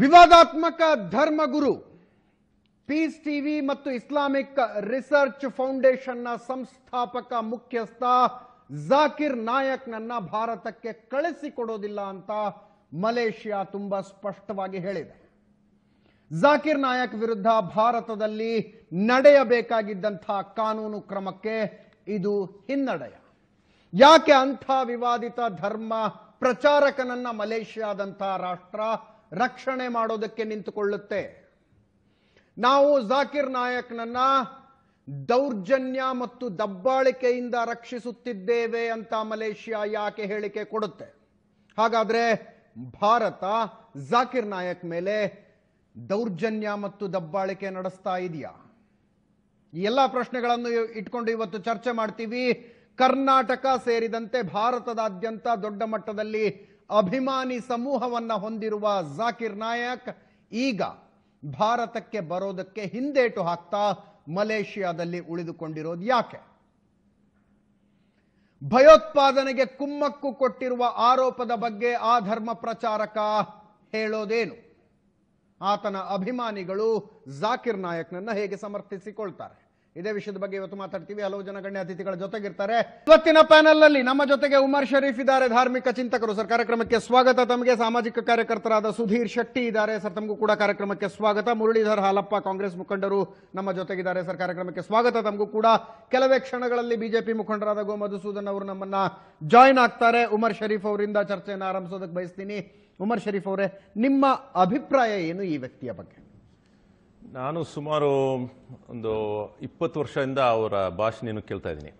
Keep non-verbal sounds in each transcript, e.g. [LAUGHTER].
ವಿವಾದಾತ್ಮಕ ಧರ್ಮಗುರು piece TV ಮತ್ತು ಇಸ್ಲಾಮಿಕ್ ರಿಸರ್ಚ್ ಫೌಂಡೇಶನ್ನ ಸಂಸ್ಥಾಪಕ ಮುಖ್ಯಸ್ಥ ಜಾಕಿರ್ ನಾಯಕ್ನನ್ನ ಭಾರತಕ್ಕೆ ಕಳಿಸಿಕೊಡೋದಿಲ್ಲ ಅಂತ ಮಲೇಷಿಯಾ ತುಂಬಾ ಸ್ಪಷ್ಟವಾಗಿ ಹೇಳಿದೆ. ಜಾಕಿರ್ ನಾಯಕ್ ವಿರುದ್ಧ ಭಾರತದಲ್ಲಿ ನಡೆಯಬೇಕಾಗಿದ್ದಂತಹ ಕಾನೂನು ಕ್ರಮಕ್ಕೆ ಇದು ಹಿನ್ನಡೆಯ. ಯಾಕೆ ಅಂಥ ವಿವಾದಿತ ಧರ್ಮ ಪ್ರಚಾರಕನನ್ನ ಮಲೇಷಿಯಾದಂತಹ ರಾಷ್ಟ್ರ ರಕ್ಷಣೆ ಮಾಡೋದಕ್ಕೆ ನಿಂತುಕೊಳ್ಳುತ್ತೆ. ನಾವು ಜಾಕಿರ್ ನಾಯಕ್ನನ್ನ ದೌರ್ಜನ್ಯ ಮತ್ತು ದಬ್ಬಾಳಿಕೆಯಿಂದ ರಕ್ಷಿಸುತ್ತಿದ್ದೇವೆ ಅಂತ ಮಲೇಷಿಯಾ ಯಾಕೆ ಹೇಳಿಕೆ ಕೊಡುತ್ತೆ? ಹಾಗಾದ್ರೆ ಭಾರತ ಜಾಕಿರ್ ನಾಯಕ್ ಮೇಲೆ ದೌರ್ಜನ್ಯ ಮತ್ತು ದಬ್ಬಾಳಿಕೆ ನಡೆಸ್ತಾ ಇದೆಯಾ? ಎಲ್ಲ ಪ್ರಶ್ನೆಗಳನ್ನು ಇಟ್ಕೊಂಡು ಇವತ್ತು ಚರ್ಚೆ ಮಾಡ್ತೀವಿ. ಕರ್ನಾಟಕ ಸೇರಿದಂತೆ ಭಾರತದಾದ್ಯಂತ ದೊಡ್ಡ ಮಟ್ಟದಲ್ಲಿ ಅಭಿಮಾನಿ ಸಮೂಹವನ್ನ ಹೊಂದಿರುವ ಜಾಕಿರ್ ನಾಯಕ್ ಈಗ ಭಾರತಕ್ಕೆ ಬರೋದಕ್ಕೆ ಹಿಂದೇಟು ಹಾಕ್ತಾ ಮಲೇಷಿಯಾದಲ್ಲಿ ಉಳಿದುಕೊಂಡಿರೋದು ಯಾಕೆ? ಭಯೋತ್ಪಾದನೆಗೆ ಕುಮ್ಮಕ್ಕು ಕೊಟ್ಟಿರುವ ಆರೋಪದ ಬಗ್ಗೆ ಆ ಧರ್ಮ ಪ್ರಚಾರಕ ಹೇಳೋದೇನು? ಆತನ ಅಭಿಮಾನಿಗಳು ಜಾಕಿರ್ ನಾಯಕ್ನನ್ನ ಹೇಗೆ ಸಮರ್ಥಿಸಿಕೊಳ್ತಾರೆ? ಇದೇ ವಿಷಯದ ಬಗ್ಗೆ ಇವತ್ತು ಮಾತಾಡ್ತೀವಿ. ಹಲವು ಜನ ಗಣ್ಯ ಅತಿಥಿಗಳ ಜೊತೆಗಿರ್ತಾರೆ. ಇವತ್ತಿನ ಪ್ಯಾನೆಲ್ ಅಲ್ಲಿ ನಮ್ಮ ಜೊತೆಗೆ ಉಮರ್ ಶರೀಫ್ ಇದ್ದಾರೆ. ಧಾರ್ಮಿಕ ಚಿಂತಕರು. ಸರ್, ಕಾರ್ಯಕ್ರಮಕ್ಕೆ ಸ್ವಾಗತ. ತಮಗೆ ಸಾಮಾಜಿಕ ಕಾರ್ಯಕರ್ತರಾದ ಸುಧೀರ್ ಶೆಟ್ಟಿ ಇದ್ದಾರೆ. ಸರ್, ತಮಗೂ ಕೂಡ ಕಾರ್ಯಕ್ರಮಕ್ಕೆ ಸ್ವಾಗತ. ಮುರಳೀಧರ್ ಹಾಲಪ್ಪ, ಕಾಂಗ್ರೆಸ್ ಮುಖಂಡರು ನಮ್ಮ ಜೊತೆಗಿದ್ದಾರೆ. ಸರ್, ಕಾರ್ಯಕ್ರಮಕ್ಕೆ ಸ್ವಾಗತ. ತಮಗೂ ಕೂಡ ಕೆಲವೇ ಕ್ಷಣಗಳಲ್ಲಿ ಬಿಜೆಪಿ ಮುಖಂಡರಾದ ಗೋ ಮಧುಸೂದನ್ ಅವರು ನಮ್ಮನ್ನ ಜಾಯ್ನ್ ಆಗ್ತಾರೆ. ಉಮರ್ ಶರೀಫ್ ಅವರಿಂದ ಚರ್ಚೆಯನ್ನು ಆರಂಭಿಸೋದಕ್ಕೆ ಬಯಸ್ತೀನಿ. ಉಮರ್ ಶರೀಫ್ ಅವರೇ, ನಿಮ್ಮ ಅಭಿಪ್ರಾಯ ಏನು ಈ ವ್ಯಕ್ತಿಯ ಬಗ್ಗೆ? ನಾನು ಸುಮಾರು ಒಂದು ಇಪ್ಪತ್ತು ವರ್ಷದಿಂದ ಅವರ ಭಾಷಣೆಯನ್ನು ಕೇಳ್ತಾ ಇದ್ದೀನಿ.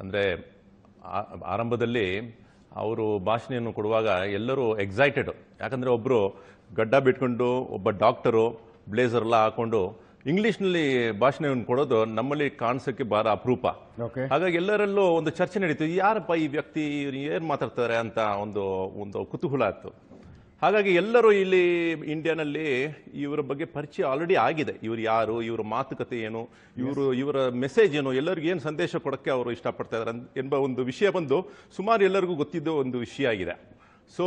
ಅಂದರೆ ಆರಂಭದಲ್ಲಿ ಅವರು ಭಾಷಣೆಯನ್ನು ಕೊಡುವಾಗ ಎಲ್ಲರೂ ಎಕ್ಸೈಟೆಡ್ ಯಾಕಂದರೆ ಒಬ್ಬರು ಗಡ್ಡ ಬಿಟ್ಕೊಂಡು ಒಬ್ಬ ಡಾಕ್ಟರು ಬ್ಲೇಸರ್ ಎಲ್ಲ ಹಾಕೊಂಡು ಇಂಗ್ಲೀಷ್ನಲ್ಲಿ ಭಾಷಣವನ್ನು ಕೊಡೋದು ನಮ್ಮಲ್ಲಿ ಕಾಣಿಸೋಕ್ಕೆ ಬಹಳ ಅಪರೂಪ. ಓಕೆ ಹಾಗಾಗಿ ಎಲ್ಲರಲ್ಲೂ ಒಂದು ಚರ್ಚೆ ನಡೀತು ಯಾರಪ್ಪ ಈ ವ್ಯಕ್ತಿ ಏನು ಮಾತಾಡ್ತಾರೆ ಅಂತ ಒಂದು ಒಂದು ಕುತೂಹಲ ಇತ್ತು ಹಾಗಾಗಿ ಎಲ್ಲರೂ ಇಲ್ಲಿ ಇಂಡಿಯಾನಲ್ಲಿ ಇವರ ಬಗ್ಗೆ ಪರಿಚಯ ಆಲ್ರೆಡಿ ಆಗಿದೆ. ಇವರು ಯಾರು ಇವರ ಮಾತುಕತೆ ಏನು ಇವರು ಇವರ ಮೆಸೇಜ್ ಏನು ಎಲ್ಲರಿಗೂ ಏನು ಸಂದೇಶ ಕೊಡೋಕ್ಕೆ ಅವರು ಇಷ್ಟಪಡ್ತಾ ಇದ್ದಾರೆ ಎಂಬ ಒಂದು ವಿಷಯ ಬಂದು ಸುಮಾರು ಎಲ್ಲರಿಗೂ ಗೊತ್ತಿದ್ದ ಒಂದು ವಿಷಯ ಆಗಿದೆ. ಸೊ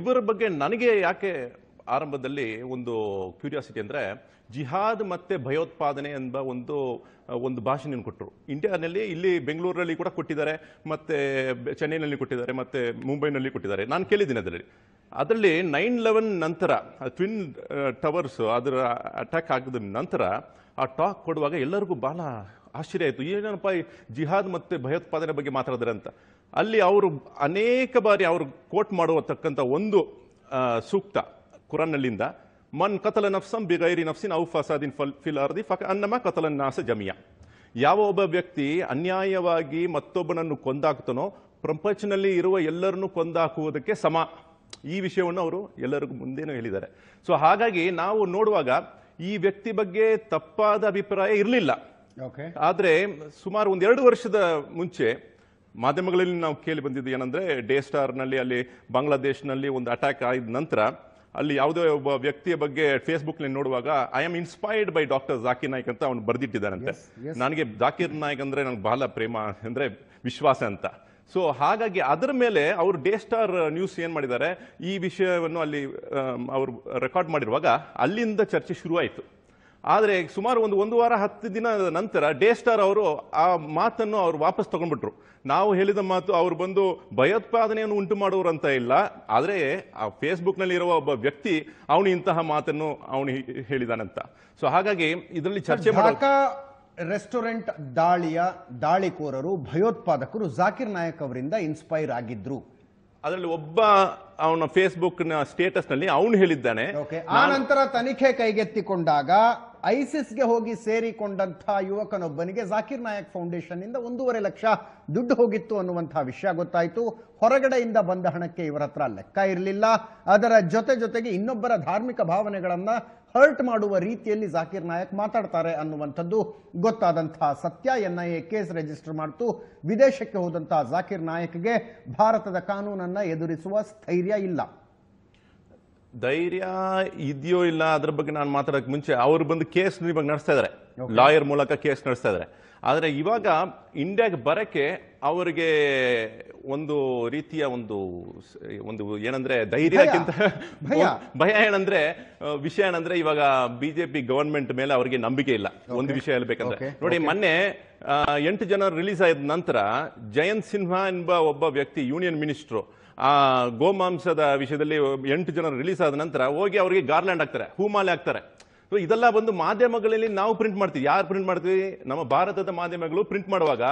ಇವರ ಬಗ್ಗೆ ನನಗೆ ಯಾಕೆ ಆರಂಭದಲ್ಲಿ ಒಂದು ಕ್ಯೂರಿಯಾಸಿಟಿ ಅಂದರೆ ಜಿಹಾದ್ ಮತ್ತು ಭಯೋತ್ಪಾದನೆ ಎಂಬ ಒಂದು ಒಂದು ಭಾಷೆಯನ್ನು ಕೊಟ್ಟರು. ಇಂಡಿಯಾನಲ್ಲಿ ಇಲ್ಲಿ ಬೆಂಗಳೂರಲ್ಲಿ ಕೂಡ ಕೊಟ್ಟಿದ್ದಾರೆ ಮತ್ತು ಚೆನ್ನೈನಲ್ಲಿ ಕೊಟ್ಟಿದ್ದಾರೆ ಮತ್ತು ಮುಂಬೈನಲ್ಲಿ ಕೊಟ್ಟಿದ್ದಾರೆ. ನಾನು ಕೇಳಿದ್ದೀನಿ ಅದರಲ್ಲಿ. ಅದರಲ್ಲಿ ನೈನ್ ಲೆವೆನ್ ನಂತರ ಟ್ವಿನ್ ಟವರ್ಸ್ ಅದರ ಅಟ್ಯಾಕ್ ಆಗಿದ ನಂತರ, ಆ ಟಾಕ್ ಕೊಡುವಾಗ ಎಲ್ಲರಿಗೂ ಬಹಳ ಆಶ್ಚರ್ಯ ಆಯಿತು. ಏನಪ್ಪ ಜಿಹಾದ್ ಮತ್ತು ಭಯೋತ್ಪಾದನೆ ಬಗ್ಗೆ ಮಾತಾಡಿದ್ರೆ ಅಂತ. ಅಲ್ಲಿ ಅವರು ಅನೇಕ ಬಾರಿ ಅವರು ಕೋಟ್ ಮಾಡುವತಕ್ಕಂಥ ಒಂದು ಸೂಕ್ತ ಕುರಾನ್ನಲ್ಲಿಂದ, ಮನ್ ಕತಲ ನಫ್ಸಂ ಬಿಗೈರಿ ನಫ್ಸಿನ್ ಔ ಫಸಾದಿನ್ ಫಲ್, ಫಿಲ್ ಅರ್ದಿ ಫಕ ಅನ್ನಮ ಕತಲನ್ ನಾಸ ಜಮಿಯ. ಯಾವ ಒಬ್ಬ ವ್ಯಕ್ತಿ ಅನ್ಯಾಯವಾಗಿ ಮತ್ತೊಬ್ಬನನ್ನು ಕೊಂದಾಕ್ತಾನೋ ಪ್ರಪಂಚನಲ್ಲಿ ಇರುವ ಎಲ್ಲರನ್ನು ಕೊಂದಾಕುವುದಕ್ಕೆ ಸಮ. ಈ ವಿಷಯವನ್ನು ಅವರು ಎಲ್ಲರಿಗೂ ಮುಂದೇನೂ ಹೇಳಿದ್ದಾರೆ. ಸೊ ಹಾಗಾಗಿ ನಾವು ನೋಡುವಾಗ ಈ ವ್ಯಕ್ತಿ ಬಗ್ಗೆ ತಪ್ಪಾದ ಅಭಿಪ್ರಾಯ ಇರಲಿಲ್ಲ. ಆದರೆ ಸುಮಾರು ಒಂದೆರಡು ಎರಡು ವರ್ಷದ ಮುಂಚೆ ಮಾಧ್ಯಮಗಳಲ್ಲಿ ನಾವು ಕೇಳಿ ಬಂದಿದ್ದು ಏನಂದ್ರೆ ಡೇ ಸ್ಟಾರ್ನಲ್ಲಿ ಅಲ್ಲಿ ಬಾಂಗ್ಲಾದೇಶ್ನಲ್ಲಿ ಒಂದು ಅಟ್ಯಾಕ್ ಆದ ನಂತರ ಅಲ್ಲಿ ಯಾವುದೇ ಒಬ್ಬ ವ್ಯಕ್ತಿಯ ಬಗ್ಗೆ ಫೇಸ್ಬುಕ್ನಲ್ಲಿ ನೋಡುವಾಗ I am inspired by doctor Zakir Naik ಅಂತ ಅವನು ಬರೆದಿಟ್ಟಿದ್ದಾನಂತೆ. ನನಗೆ ಜಾಕಿರ್ ನಾಯ್ಕ್ ಅಂದ್ರೆ ನನಗೆ ಬಹಳ ಪ್ರೇಮ ಅಂದ್ರೆ ವಿಶ್ವಾಸ ಅಂತ. ಸೊ ಹಾಗಾಗಿ ಅದರ ಮೇಲೆ ಅವರು ಡೇ ಸ್ಟಾರ್ ನ್ಯೂಸ್ ಏನ್ ಮಾಡಿದ್ದಾರೆ? ಈ ವಿಷಯವನ್ನು ಅಲ್ಲಿ ಅವರು ರೆಕಾರ್ಡ್ ಮಾಡಿರುವಾಗ ಅಲ್ಲಿಂದ ಚರ್ಚೆ ಶುರುವಾಯಿತು. ಆದರೆ ಸುಮಾರು ಒಂದು ಒಂದು ವಾರ ಹತ್ತು ದಿನ ನಂತರ ಡೇ ಸ್ಟಾರ್ ಅವರು ಆ ಮಾತನ್ನು ಅವರು ವಾಪಸ್ ತಗೊಂಡ್ಬಿಟ್ರು. ನಾವು ಹೇಳಿದ ಮಾತು ಅವರು ಬಂದು ಭಯೋತ್ಪಾದನೆಯನ್ನು ಉಂಟು ಮಾಡುವರು ಅಂತ ಇಲ್ಲ. ಆದರೆ ಆ ಫೇಸ್ಬುಕ್ನಲ್ಲಿ ಇರುವ ಒಬ್ಬ ವ್ಯಕ್ತಿ ಅವನು ಇಂತಹ ಮಾತನ್ನು ಅವನು ಹೇಳಿದಾನಂತ. ಸೊ ಹಾಗಾಗಿ ಇದರಲ್ಲಿ ಚರ್ಚೆ ಮಾಡೋ ರೆಸ್ಟೋರೆಂಟ್ ದಾಳಿಯ ದಾಳಿಕೋರರು ಭಯೋತ್ಪಾದಕರು ಜಾಕಿರ್ ನಾಯಕ್ ಅವರಿಂದ ಇನ್ಸ್ಪೈರ್ ಆಗಿದ್ರು. ಅದರಲ್ಲಿ ಒಬ್ಬ ಅವನ ಫೇಸ್ಬುಕ್ನ ಸ್ಟೇಟಸ್ನಲ್ಲಿ ಅವನು ಹೇಳಿದ್ದಾನೆ. ಆ ನಂತರ ತನಿಖೆ ಕೈಗೆತ್ತಿಕೊಂಡಾಗ ಐಸಿಸ್ಗೆ ಹೋಗಿ ಸೇರಿಕೊಂಡಂತ ಯುವಕನೊಬ್ಬನಿಗೆ ಜಾಕಿರ್ ನಾಯಕ್ ಫೌಂಡೇಶನ್ ಇಂದ ಒಂದೂವರೆ ಲಕ್ಷ ದುಡ್ಡು ಹೋಗಿತ್ತು ಅನ್ನುವಂತಹ ವಿಷಯ ಗೊತ್ತಾಯಿತು. ಹೊರಗಡೆಯಿಂದ ಬಂದ ಹಣಕ್ಕೆ ಇವರ ಹತ್ರ ಲೆಕ್ಕ ಇರಲಿಲ್ಲ. ಅದರ ಜೊತೆ ಜೊತೆಗೆ ಇನ್ನೊಬ್ಬರ ಧಾರ್ಮಿಕ ಭಾವನೆಗಳನ್ನ ಹರ್ಟ್ ಮಾಡುವ ರೀತಿಯಲ್ಲಿ ಜಾಕಿರ್ ನಾಯಕ್ ಮಾತಾಡ್ತಾರೆ ಅನ್ನುವಂಥದ್ದು ಗೊತ್ತಾದಂತಹ ಸತ್ಯ. ಎನ್ಐಎ ಕೇಸ್ ರಿಜಿಸ್ಟರ್ ಮಾಡ್ತು. ವಿದೇಶಕ್ಕೆ ಹೋದಂತಹ ಜಾಕಿರ್ ನಾಯಕ್ಗೆ ಭಾರತದ ಕಾನೂನನ್ನ ಎದುರಿಸುವ ಸ್ಥೈರ್ಯ ಇಲ್ಲ. ಧೈರ್ಯ ಇದೆಯೋ ಇಲ್ಲ ಅದ್ರ ಬಗ್ಗೆ ನಾನು ಮಾತಾಡೋಕೆ ಮುಂಚೆ ಅವರು ಬಂದು ಕೇಸ್ ಇವಾಗ ನಡೆಸ್ತಾ ಇದ್ದಾರೆ ಲಾಯರ್ ಮೂಲಕ ಕೇಸ್ ನಡೆಸ್ತಾ ಇದ್ದಾರೆ ಆದರೆ ಇವಾಗ ಇಂಡಿಯಾಗೆ ಬರಕ್ಕೆ ಅವರಿಗೆ ಒಂದು ರೀತಿಯ ಒಂದು ಒಂದು ಏನಂದ್ರೆ ಧೈರ್ಯಕ್ಕಿಂತ ಭಯ. ಭಯ. ಏನಂದ್ರೆ ವಿಷಯ ಏನಂದ್ರೆ ಇವಾಗ ಬಿಜೆಪಿ ಗವರ್ಮೆಂಟ್ ಮೇಲೆ ಅವರಿಗೆ ನಂಬಿಕೆ ಇಲ್ಲ. ಒಂದು ವಿಷಯ ಹೇಳ್ಬೇಕಂದ್ರೆ. ನೋಡಿ ಮೊನ್ನೆ ಎಂಟು ಜನ ರಿಲೀಸ್ ಆದ ನಂತರ ಜಯಂತ್ ಸಿನ್ಹಾ ಎಂಬ ಒಬ್ಬ ವ್ಯಕ್ತಿ ಯೂನಿಯನ್ ಮಿನಿಸ್ಟ್ರು ಆ ಗೋಮಾಂಸದ ವಿಷಯದಲ್ಲಿ ಎಂಟು ಜನ ರಿಲೀಸ್ ಆದ ನಂತರ ಹೋಗಿ ಅವರಿಗೆ ಗಾರ್ಲ್ಯಾಂಡ್ ಹಾಕ್ತಾರೆ ಹೂಮಾಲೆ ಹಾಕ್ತಾರೆ. ಸೊ ಇದೆಲ್ಲ ಬಂದು ಮಾಧ್ಯಮಗಳಲ್ಲಿ ನಾವು ಪ್ರಿಂಟ್ ಮಾಡ್ತೀವಿ. ಯಾರು ಪ್ರಿಂಟ್ ಮಾಡ್ತೀವಿ? ನಮ್ಮ ಭಾರತದ ಮಾಧ್ಯಮಗಳು ಪ್ರಿಂಟ್ ಮಾಡುವಾಗ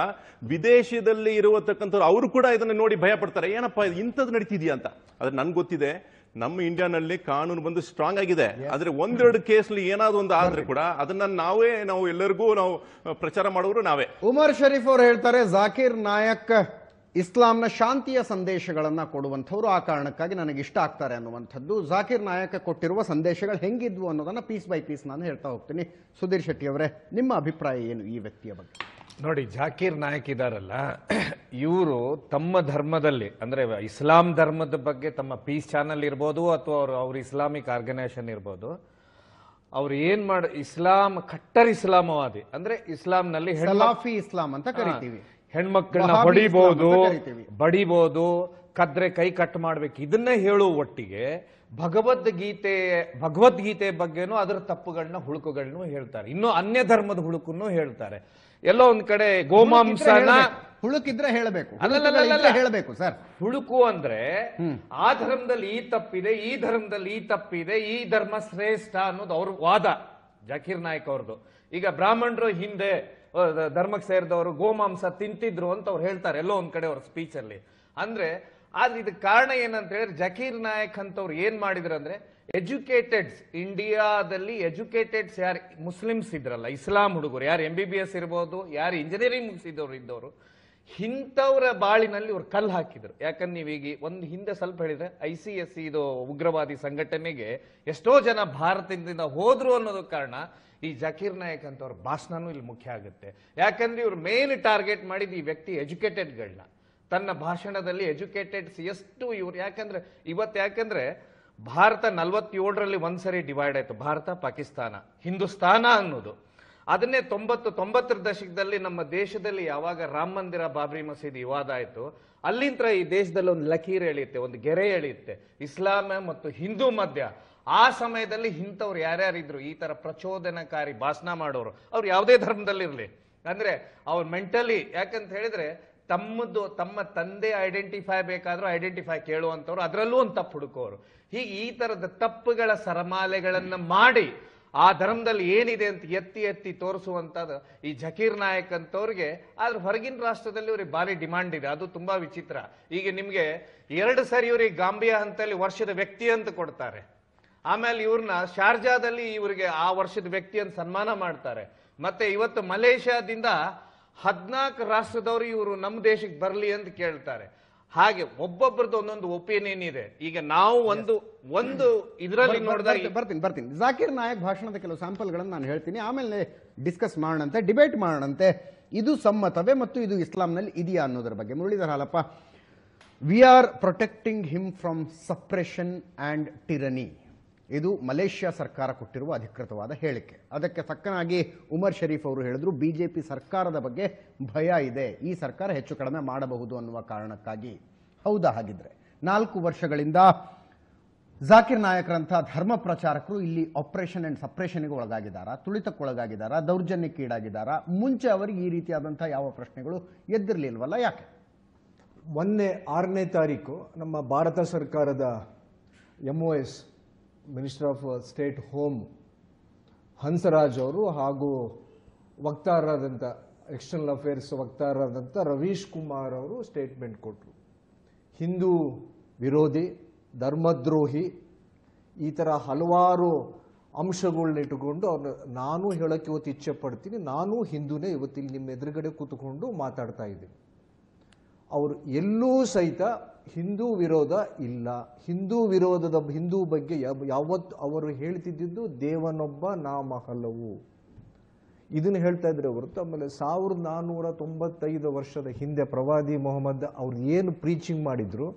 ವಿದೇಶದಲ್ಲಿ ಇರುವತಕ್ಕಂಥವ್ರು ಅವರು ಕೂಡ ಇದನ್ನು ನೋಡಿ ಭಯ ಪಡ್ತಾರೆ. ಏನಪ್ಪ ಇಂಥದ್ದು ನಡೀತಿದೆಯಾ ಅಂತ. ಆದ್ರೆ ನನ್ಗೆ ಗೊತ್ತಿದೆ ನಮ್ಮ ಇಂಡಿಯಾನಲ್ಲಿ ಕಾನೂನು ಬಂದು ಸ್ಟ್ರಾಂಗ್ ಆಗಿದೆ. ಆದ್ರೆ ಒಂದೆರಡು ಕೇಸ್ಲಿ ಏನಾದ್ರು ಒಂದು ಆದ್ರೆ ಕೂಡ ಅದನ್ನ ನಾವೇ ನಾವು ಎಲ್ಲರಿಗೂ ನಾವು ಪ್ರಚಾರ ಮಾಡೋರು ನಾವೇ. ಉಮರ್ ಶರೀಫ್ ಅವರು ಹೇಳ್ತಾರೆ ಜಾಕೀರ್ ನಾಯಕ್ ಇಸ್ಲಾಂನ ಶಾಂತಿಯ ಸಂದೇಶಗಳನ್ನು ಕೊಡುವಂಥವ್ರು ಆ ಕಾರಣಕ್ಕಾಗಿ ನನಗೆ ಇಷ್ಟ ಆಗ್ತಾರೆ ಅನ್ನುವಂಥದ್ದು ಜಾಕೀರ್ ನಾಯಕ ಕೊಟ್ಟಿರುವ ಸಂದೇಶಗಳು ಹೆಂಗಿದ್ವು ಅನ್ನೋದನ್ನು ಪೀಸ್ ಬೈ ಪೀಸ್ ನಾನು ಹೇಳ್ತಾ ಹೋಗ್ತೀನಿ. ಸುಧೀರ್ ಶೆಟ್ಟಿ ಅವರೇ ನಿಮ್ಮ ಅಭಿಪ್ರಾಯ ಏನು ಈ ವ್ಯಕ್ತಿಯ ಬಗ್ಗೆ? ನೋಡಿ ಜಾಕೀರ್ ನಾಯಕ್ ಇದಾರಲ್ಲ ಇವರು ತಮ್ಮ ಧರ್ಮದಲ್ಲಿ ಅಂದರೆ ಇಸ್ಲಾಂ ಧರ್ಮದ ಬಗ್ಗೆ ತಮ್ಮ ಪೀಸ್ ಚಾನಲ್ ಇರ್ಬೋದು ಅಥವಾ ಅವರು ಅವ್ರ ಇಸ್ಲಾಮಿಕ್ ಆರ್ಗನೈಸೇಷನ್ ಇರ್ಬೋದು. ಅವ್ರು ಏನ್ ಮಾಡ ಇಸ್ಲಾಂ ಕಟ್ಟರ್ ಇಸ್ಲಾಮವಾದಿ ಅಂದ್ರೆ ಇಸ್ಲಾಂನಲ್ಲಿ ಸಲಾಫಿ ಇಸ್ಲಾಂ ಅಂತ ಕರಿತೀವಿ. ಹೆಣ್ಮಕ್ಳನ್ನ ಬಡಿಬಹುದು ಹೊಡಿಬಹುದು. ಬಡಿಬಹುದು ಕದ್ರೆ ಕೈ ಕಟ್ ಮಾಡ್ಬೇಕು. ಇದನ್ನೇ ಹೇಳುವ ಒಟ್ಟಿಗೆ ಭಗವದ್ಗೀತೆ ಭಗವದ್ಗೀತೆ ಬಗ್ಗೆನೂ ಅದರ ತಪ್ಪುಗಳನ್ನ ಹುಳುಕುಗಳನ್ನೂ ಹೇಳ್ತಾರೆ. ಇನ್ನು ಅನ್ಯ ಧರ್ಮದ ಹುಳುಕನ್ನು ಹೇಳ್ತಾರೆ. ಎಲ್ಲೋ ಒಂದ್ ಕಡೆ ಗೋಮಾಂಸನ ಹುಳುಕಿದ್ರೆ ಹೇಳಬೇಕು. ಹೇಳಬೇಕು. ಸರ್. ಹುಳುಕು ಅಂದ್ರೆ ಆ ಧರ್ಮದಲ್ಲಿ ಈ ತಪ್ಪಿದೆ ಈ ಧರ್ಮದಲ್ಲಿ ಈ ತಪ್ಪಿದೆ ಈ ಧರ್ಮ ಶ್ರೇಷ್ಠ ಅನ್ನೋದು ಅವ್ರ ವಾದ ಜಕೀರ್ ನಾಯಕ್ ಅವ್ರದ್ದು. ಈಗ ಬ್ರಾಹ್ಮಣರು ಹಿಂದೆ ಧರ್ಮಕ್ಕೆ ಸೇರಿದವರು ಗೋಮಾಂಸ ತಿಂತಿದ್ರು ಅಂತ ಅವ್ರು ಹೇಳ್ತಾರೆ, ಎಲ್ಲೋ ಒಂದ್ ಕಡೆ ಅವ್ರ ಸ್ಪೀಚ್ ಅಲ್ಲಿ. ಅಂದ್ರೆ, ಆದ್ರೆ ಇದಕ್ಕೆ ಕಾರಣ ಏನಂತ ಹೇಳಿದ್ರೆ, ಜಕೀರ್ ನಾಯಕ್ ಅಂತವ್ರು ಏನ್ ಮಾಡಿದ್ರು ಅಂದ್ರೆ ಎಜುಕೇಟೆಡ್ಸ್ ಇಂಡಿಯಾದಲ್ಲಿ ಎಜುಕೇಟೆಡ್ಸ್ ಯಾರು, ಮುಸ್ಲಿಮ್ಸ್ ಇದ್ರಲ್ಲ, ಇಸ್ಲಾಂ ಹುಡುಗರು, ಯಾರು ಎಂ ಬಿ ಬಿ ಎಸ್ ಇರ್ಬೋದು, ಯಾರು ಇಂಜಿನಿಯರಿಂಗ್ ಮುಗಿಸಿದವರು ಇದ್ದವರು ಇಂಥವ್ರ ಬಾಳಿನಲ್ಲಿ ಇವ್ರು ಕಲ್ಲು ಹಾಕಿದ್ರು. ಯಾಕಂದ್ರೆ ನೀವೀಗ ಒಂದು ಹಿಂದೆ ಸ್ವಲ್ಪ ಹೇಳಿದ್ರೆ ಐ ಸಿ ಎಸ್ ಇದು ಉಗ್ರವಾದಿ ಸಂಘಟನೆಗೆ ಎಷ್ಟೋ ಜನ ಭಾರತದಿಂದ ಹೋದ್ರು ಅನ್ನೋದು ಕಾರಣ ಈ ಜಕೀರ್ ನಾಯಕ್ ಅಂತವ್ರ ಭಾಷಣನೂ ಇಲ್ಲಿ ಮುಖ್ಯ ಆಗುತ್ತೆ. ಯಾಕಂದ್ರೆ ಇವ್ರು ಮೇನ್ ಟಾರ್ಗೆಟ್ ಮಾಡಿದ ಈ ವ್ಯಕ್ತಿ ಎಜುಕೇಟೆಡ್ಗಳನ್ನ. ತನ್ನ ಭಾಷಣದಲ್ಲಿ ಎಜುಕೇಟೆಡ್ಸ್ ಎಷ್ಟು ಇವ್ರು. ಯಾಕಂದ್ರೆ ಇವತ್ತು ಯಾಕಂದ್ರೆ ಭಾರತ ನಲವತ್ತೇಳರಲ್ಲಿ ಒಂದ್ಸರಿ ಡಿವೈಡ್ ಆಯ್ತು. ಭಾರತ, ಪಾಕಿಸ್ತಾನ, ಹಿಂದೂಸ್ತಾನ ಅನ್ನೋದು. ಅದನ್ನೇ ತೊಂಬತ್ತು, ತೊಂಬತ್ತರ ದಶಕದಲ್ಲಿ ನಮ್ಮ ದೇಶದಲ್ಲಿ ಯಾವಾಗ ರಾಮ ಮಂದಿರ ಬಾಬ್ರಿ ಮಸೀದಿ ವಿವಾದ ಆಯಿತು ಅಲ್ಲಿಂದ ಈ ದೇಶದಲ್ಲಿ ಒಂದು ಲಕೀರ್ ಎಳೆಯುತ್ತೆ, ಒಂದು ಗೆರೆ ಎಳೆಯುತ್ತೆ. ಇಸ್ಲಾಮ ಮತ್ತು ಹಿಂದೂ ಮಧ್ಯ. ಆ ಸಮಯದಲ್ಲಿ ಇಂಥವ್ರು ಯಾರ್ಯಾರಿದ್ರು? ಈ ತರ ಪ್ರಚೋದನಕಾರಿ ಭಾಷಣ ಮಾಡೋರು. ಅವ್ರು ಯಾವುದೇ ಧರ್ಮದಲ್ಲಿರಲಿ. ಅಂದ್ರೆ ಅವ್ರು ಮೆಂಟಲಿ, ಯಾಕಂತ ಹೇಳಿದ್ರೆ ತಮ್ಮದು, ತಮ್ಮ ತಂದೆ ಐಡೆಂಟಿಫೈ ಬೇಕಾದರೂ ಐಡೆಂಟಿಫೈ ಕೇಳುವಂಥವ್ರು, ಅದರಲ್ಲೂ ಒಂದು ತಪ್ಪು ಹುಡುಕೋರು. ಹೀಗೆ ಈ ತರದ ತಪ್ಪುಗಳ ಸರಮಾಲೆಗಳನ್ನು ಮಾಡಿ ಆ ಧರ್ಮದಲ್ಲಿ ಏನಿದೆ ಅಂತ ಎತ್ತಿ ಎತ್ತಿ ತೋರಿಸುವಂಥದ್ದು ಈ ಜಕೀರ್ ನಾಯಕ್ ಅಂತವ್ರಿಗೆ, ಆದ್ರೆ ಹೊರಗಿನ ರಾಷ್ಟ್ರದಲ್ಲಿ ಇವ್ರಿಗೆ ಭಾರಿ ಡಿಮಾಂಡ್ ಇದೆ. ಅದು ತುಂಬಾ ವಿಚಿತ್ರ. ಈಗ ನಿಮಗೆ ಎರಡು ಸರಿ ಇವ್ರಿಗೆ ಗಾಂಬಿಯಾ ಹಂತಲ್ಲಿ ವರ್ಷದ ವ್ಯಕ್ತಿ ಅಂತ ಕೊಡ್ತಾರೆ. ಆಮೇಲೆ ಇವ್ರನ್ನ ಶಾರ್ಜಾದಲ್ಲಿ ಇವರಿಗೆ ಆ ವರ್ಷದ ವ್ಯಕ್ತಿ ಅಂತ ಸನ್ಮಾನ ಮಾಡ್ತಾರೆ. ಮತ್ತೆ ಇವತ್ತು ಮಲೇಷ್ಯಾದಿಂದ ಹದಿನಾಲ್ಕು ರಾಷ್ಟ್ರದವರು ಇವರು ನಮ್ಮ ದೇಶಕ್ಕೆ ಬರಲಿ ಅಂತ ಕೇಳ್ತಾರೆ. ಹಾಗೆ ಒಬ್ಬೊಬ್ಬರದ್ದು ಒಂದೊಂದು ಒಪಿನಿಯನ್ ಇದೆ ಈಗ ನಾವು ಒಂದು ಒಂದು ಇದರಲ್ಲಿ ನೋಡಿದಾಗ ಬರ್ತೀನಿ, ಬರ್ತೀನಿ. ಜಾಕಿರ್ ಜಾಕೀರ್ ನಾಯಕ್ ಭಾಷಣದ ಕೆಲವು ಸ್ಯಾಂಪಲ್ಗಳನ್ನು ನಾನು ಹೇಳ್ತೀನಿ. ಆಮೇಲೆ ಡಿಸ್ಕಸ್ ಮಾಡೋಣಂತೆ ಡಿಬೇಟ್ ಮಾಡೋಣಂತೆ. ಇದು ಸಮ್ಮತವೇ ಮತ್ತು ಇದು ಇಸ್ಲಾಂನಲ್ಲಿ ಇದೆಯಾ ಅನ್ನೋದರ ಬಗ್ಗೆ. Muralidhar Halappa we are protecting him from suppression and tyranny ಇದು ಮಲೇಷ್ಯಾ ಸರ್ಕಾರ ಕೊಟ್ಟಿರುವ ಅಧಿಕೃತವಾದ ಹೇಳಿಕೆ. ಅದಕ್ಕೆ ತಕ್ಕನಾಗಿ ಉಮರ್ ಶರೀಫ್ ಅವರು ಹೇಳಿದ್ರು, ಬಿಜೆಪಿ ಸರ್ಕಾರದ ಬಗ್ಗೆ ಭಯ ಇದೆ. ಈ ಸರ್ಕಾರ ಹೆಚ್ಚು ಕಡಿಮೆ ಮಾಡಬಹುದು ಅನ್ನುವ ಕಾರಣಕ್ಕಾಗಿ. ಹೌದಾ ಹಾಗಿದ್ರೆ? ನಾಲ್ಕು ವರ್ಷಗಳಿಂದ ಜಾಕಿರ್ ನಾಯಕರಂತಹ ಧರ್ಮ ಪ್ರಚಾರಕರು ಇಲ್ಲಿ ಆಪರೇಷನ್ ಅಂಡ್ ಸಪ್ರೇಷನ್ಗೆ ಒಳಗಾಗಿದ್ದಾರಾ? ತುಳಿತಕ್ಕೊಳಗಾಗಿದ್ದಾರಾ? ದೌರ್ಜನ್ಯಕ್ಕೀಡಾಗಿದ್ದಾರಾ ಮುಂಚೆ ಅವರಿಗೆ ಈ ರೀತಿಯಾದಂಥ ಯಾವ ಪ್ರಶ್ನೆಗಳು ಎದ್ದಿರಲಿಲ್ವಲ್ಲ? ಯಾಕೆ? ಮೊನ್ನೆ ಆರನೇ ತಾರೀಕು ನಮ್ಮ ಭಾರತ ಸರ್ಕಾರದ M O S minister of state home Hansraj ಅವರು ಹಾಗೂ ವಕ್ತಾರರಾದಂಥ ಎಕ್ಸ್ಟರ್ನಲ್ ಅಫೇರ್ಸ್ ವಕ್ತಾರರಾದಂಥ ರವೀಶ್ ಕುಮಾರ್ ಅವರು ಸ್ಟೇಟ್ಮೆಂಟ್ ಕೊಟ್ಟರು ಹಿಂದೂ ವಿರೋಧಿ, ಧರ್ಮದ್ರೋಹಿ, ಈ ಥರ ಹಲವಾರು ಅಂಶಗಳನ್ನಿಟ್ಟುಕೊಂಡು ಅವ್ರನ್ನ ನಾನು ಹೇಳೋಕ್ಕೆ ಇವತ್ತು ಇಚ್ಛೆ ಪಡ್ತೀನಿ ನಾನು ಹಿಂದೂನೇ ಇವತ್ತಿಲ್ಲಿ ನಿಮ್ಮ ಎದುರುಗಡೆ ಕೂತ್ಕೊಂಡು ಮಾತಾಡ್ತಾ ಇದ್ದೀನಿ. ಅವರು ಎಲ್ಲೂ ಸಹಿತ ಹಿಂದೂ ವಿರೋಧ ಇಲ್ಲ. ಹಿಂದೂ ವಿರೋಧದ ಹಿಂದೂ ಬಗ್ಗೆ ಯಾವ- ಯಾವತ್ತು ಅವರು ಹೇಳ್ತಿದ್ದಿದ್ದು ದೇವನೊಬ್ಬ ನಾಮ ಹಲವು ಇದನ್ನು ಹೇಳ್ತಾ ಇದ್ರೆ ಹೊರತು ಆಮೇಲೆ ಸಾವಿರದ ನಾನ್ನೂರ ತೊಂಬತ್ತೈದು ವರ್ಷದ ಹಿಂದೆ ಪ್ರವಾದಿ ಮೊಹಮ್ಮದ್ ಅವ್ರು ಏನು ಪ್ರೀಚಿಂಗ್ ಮಾಡಿದ್ರು,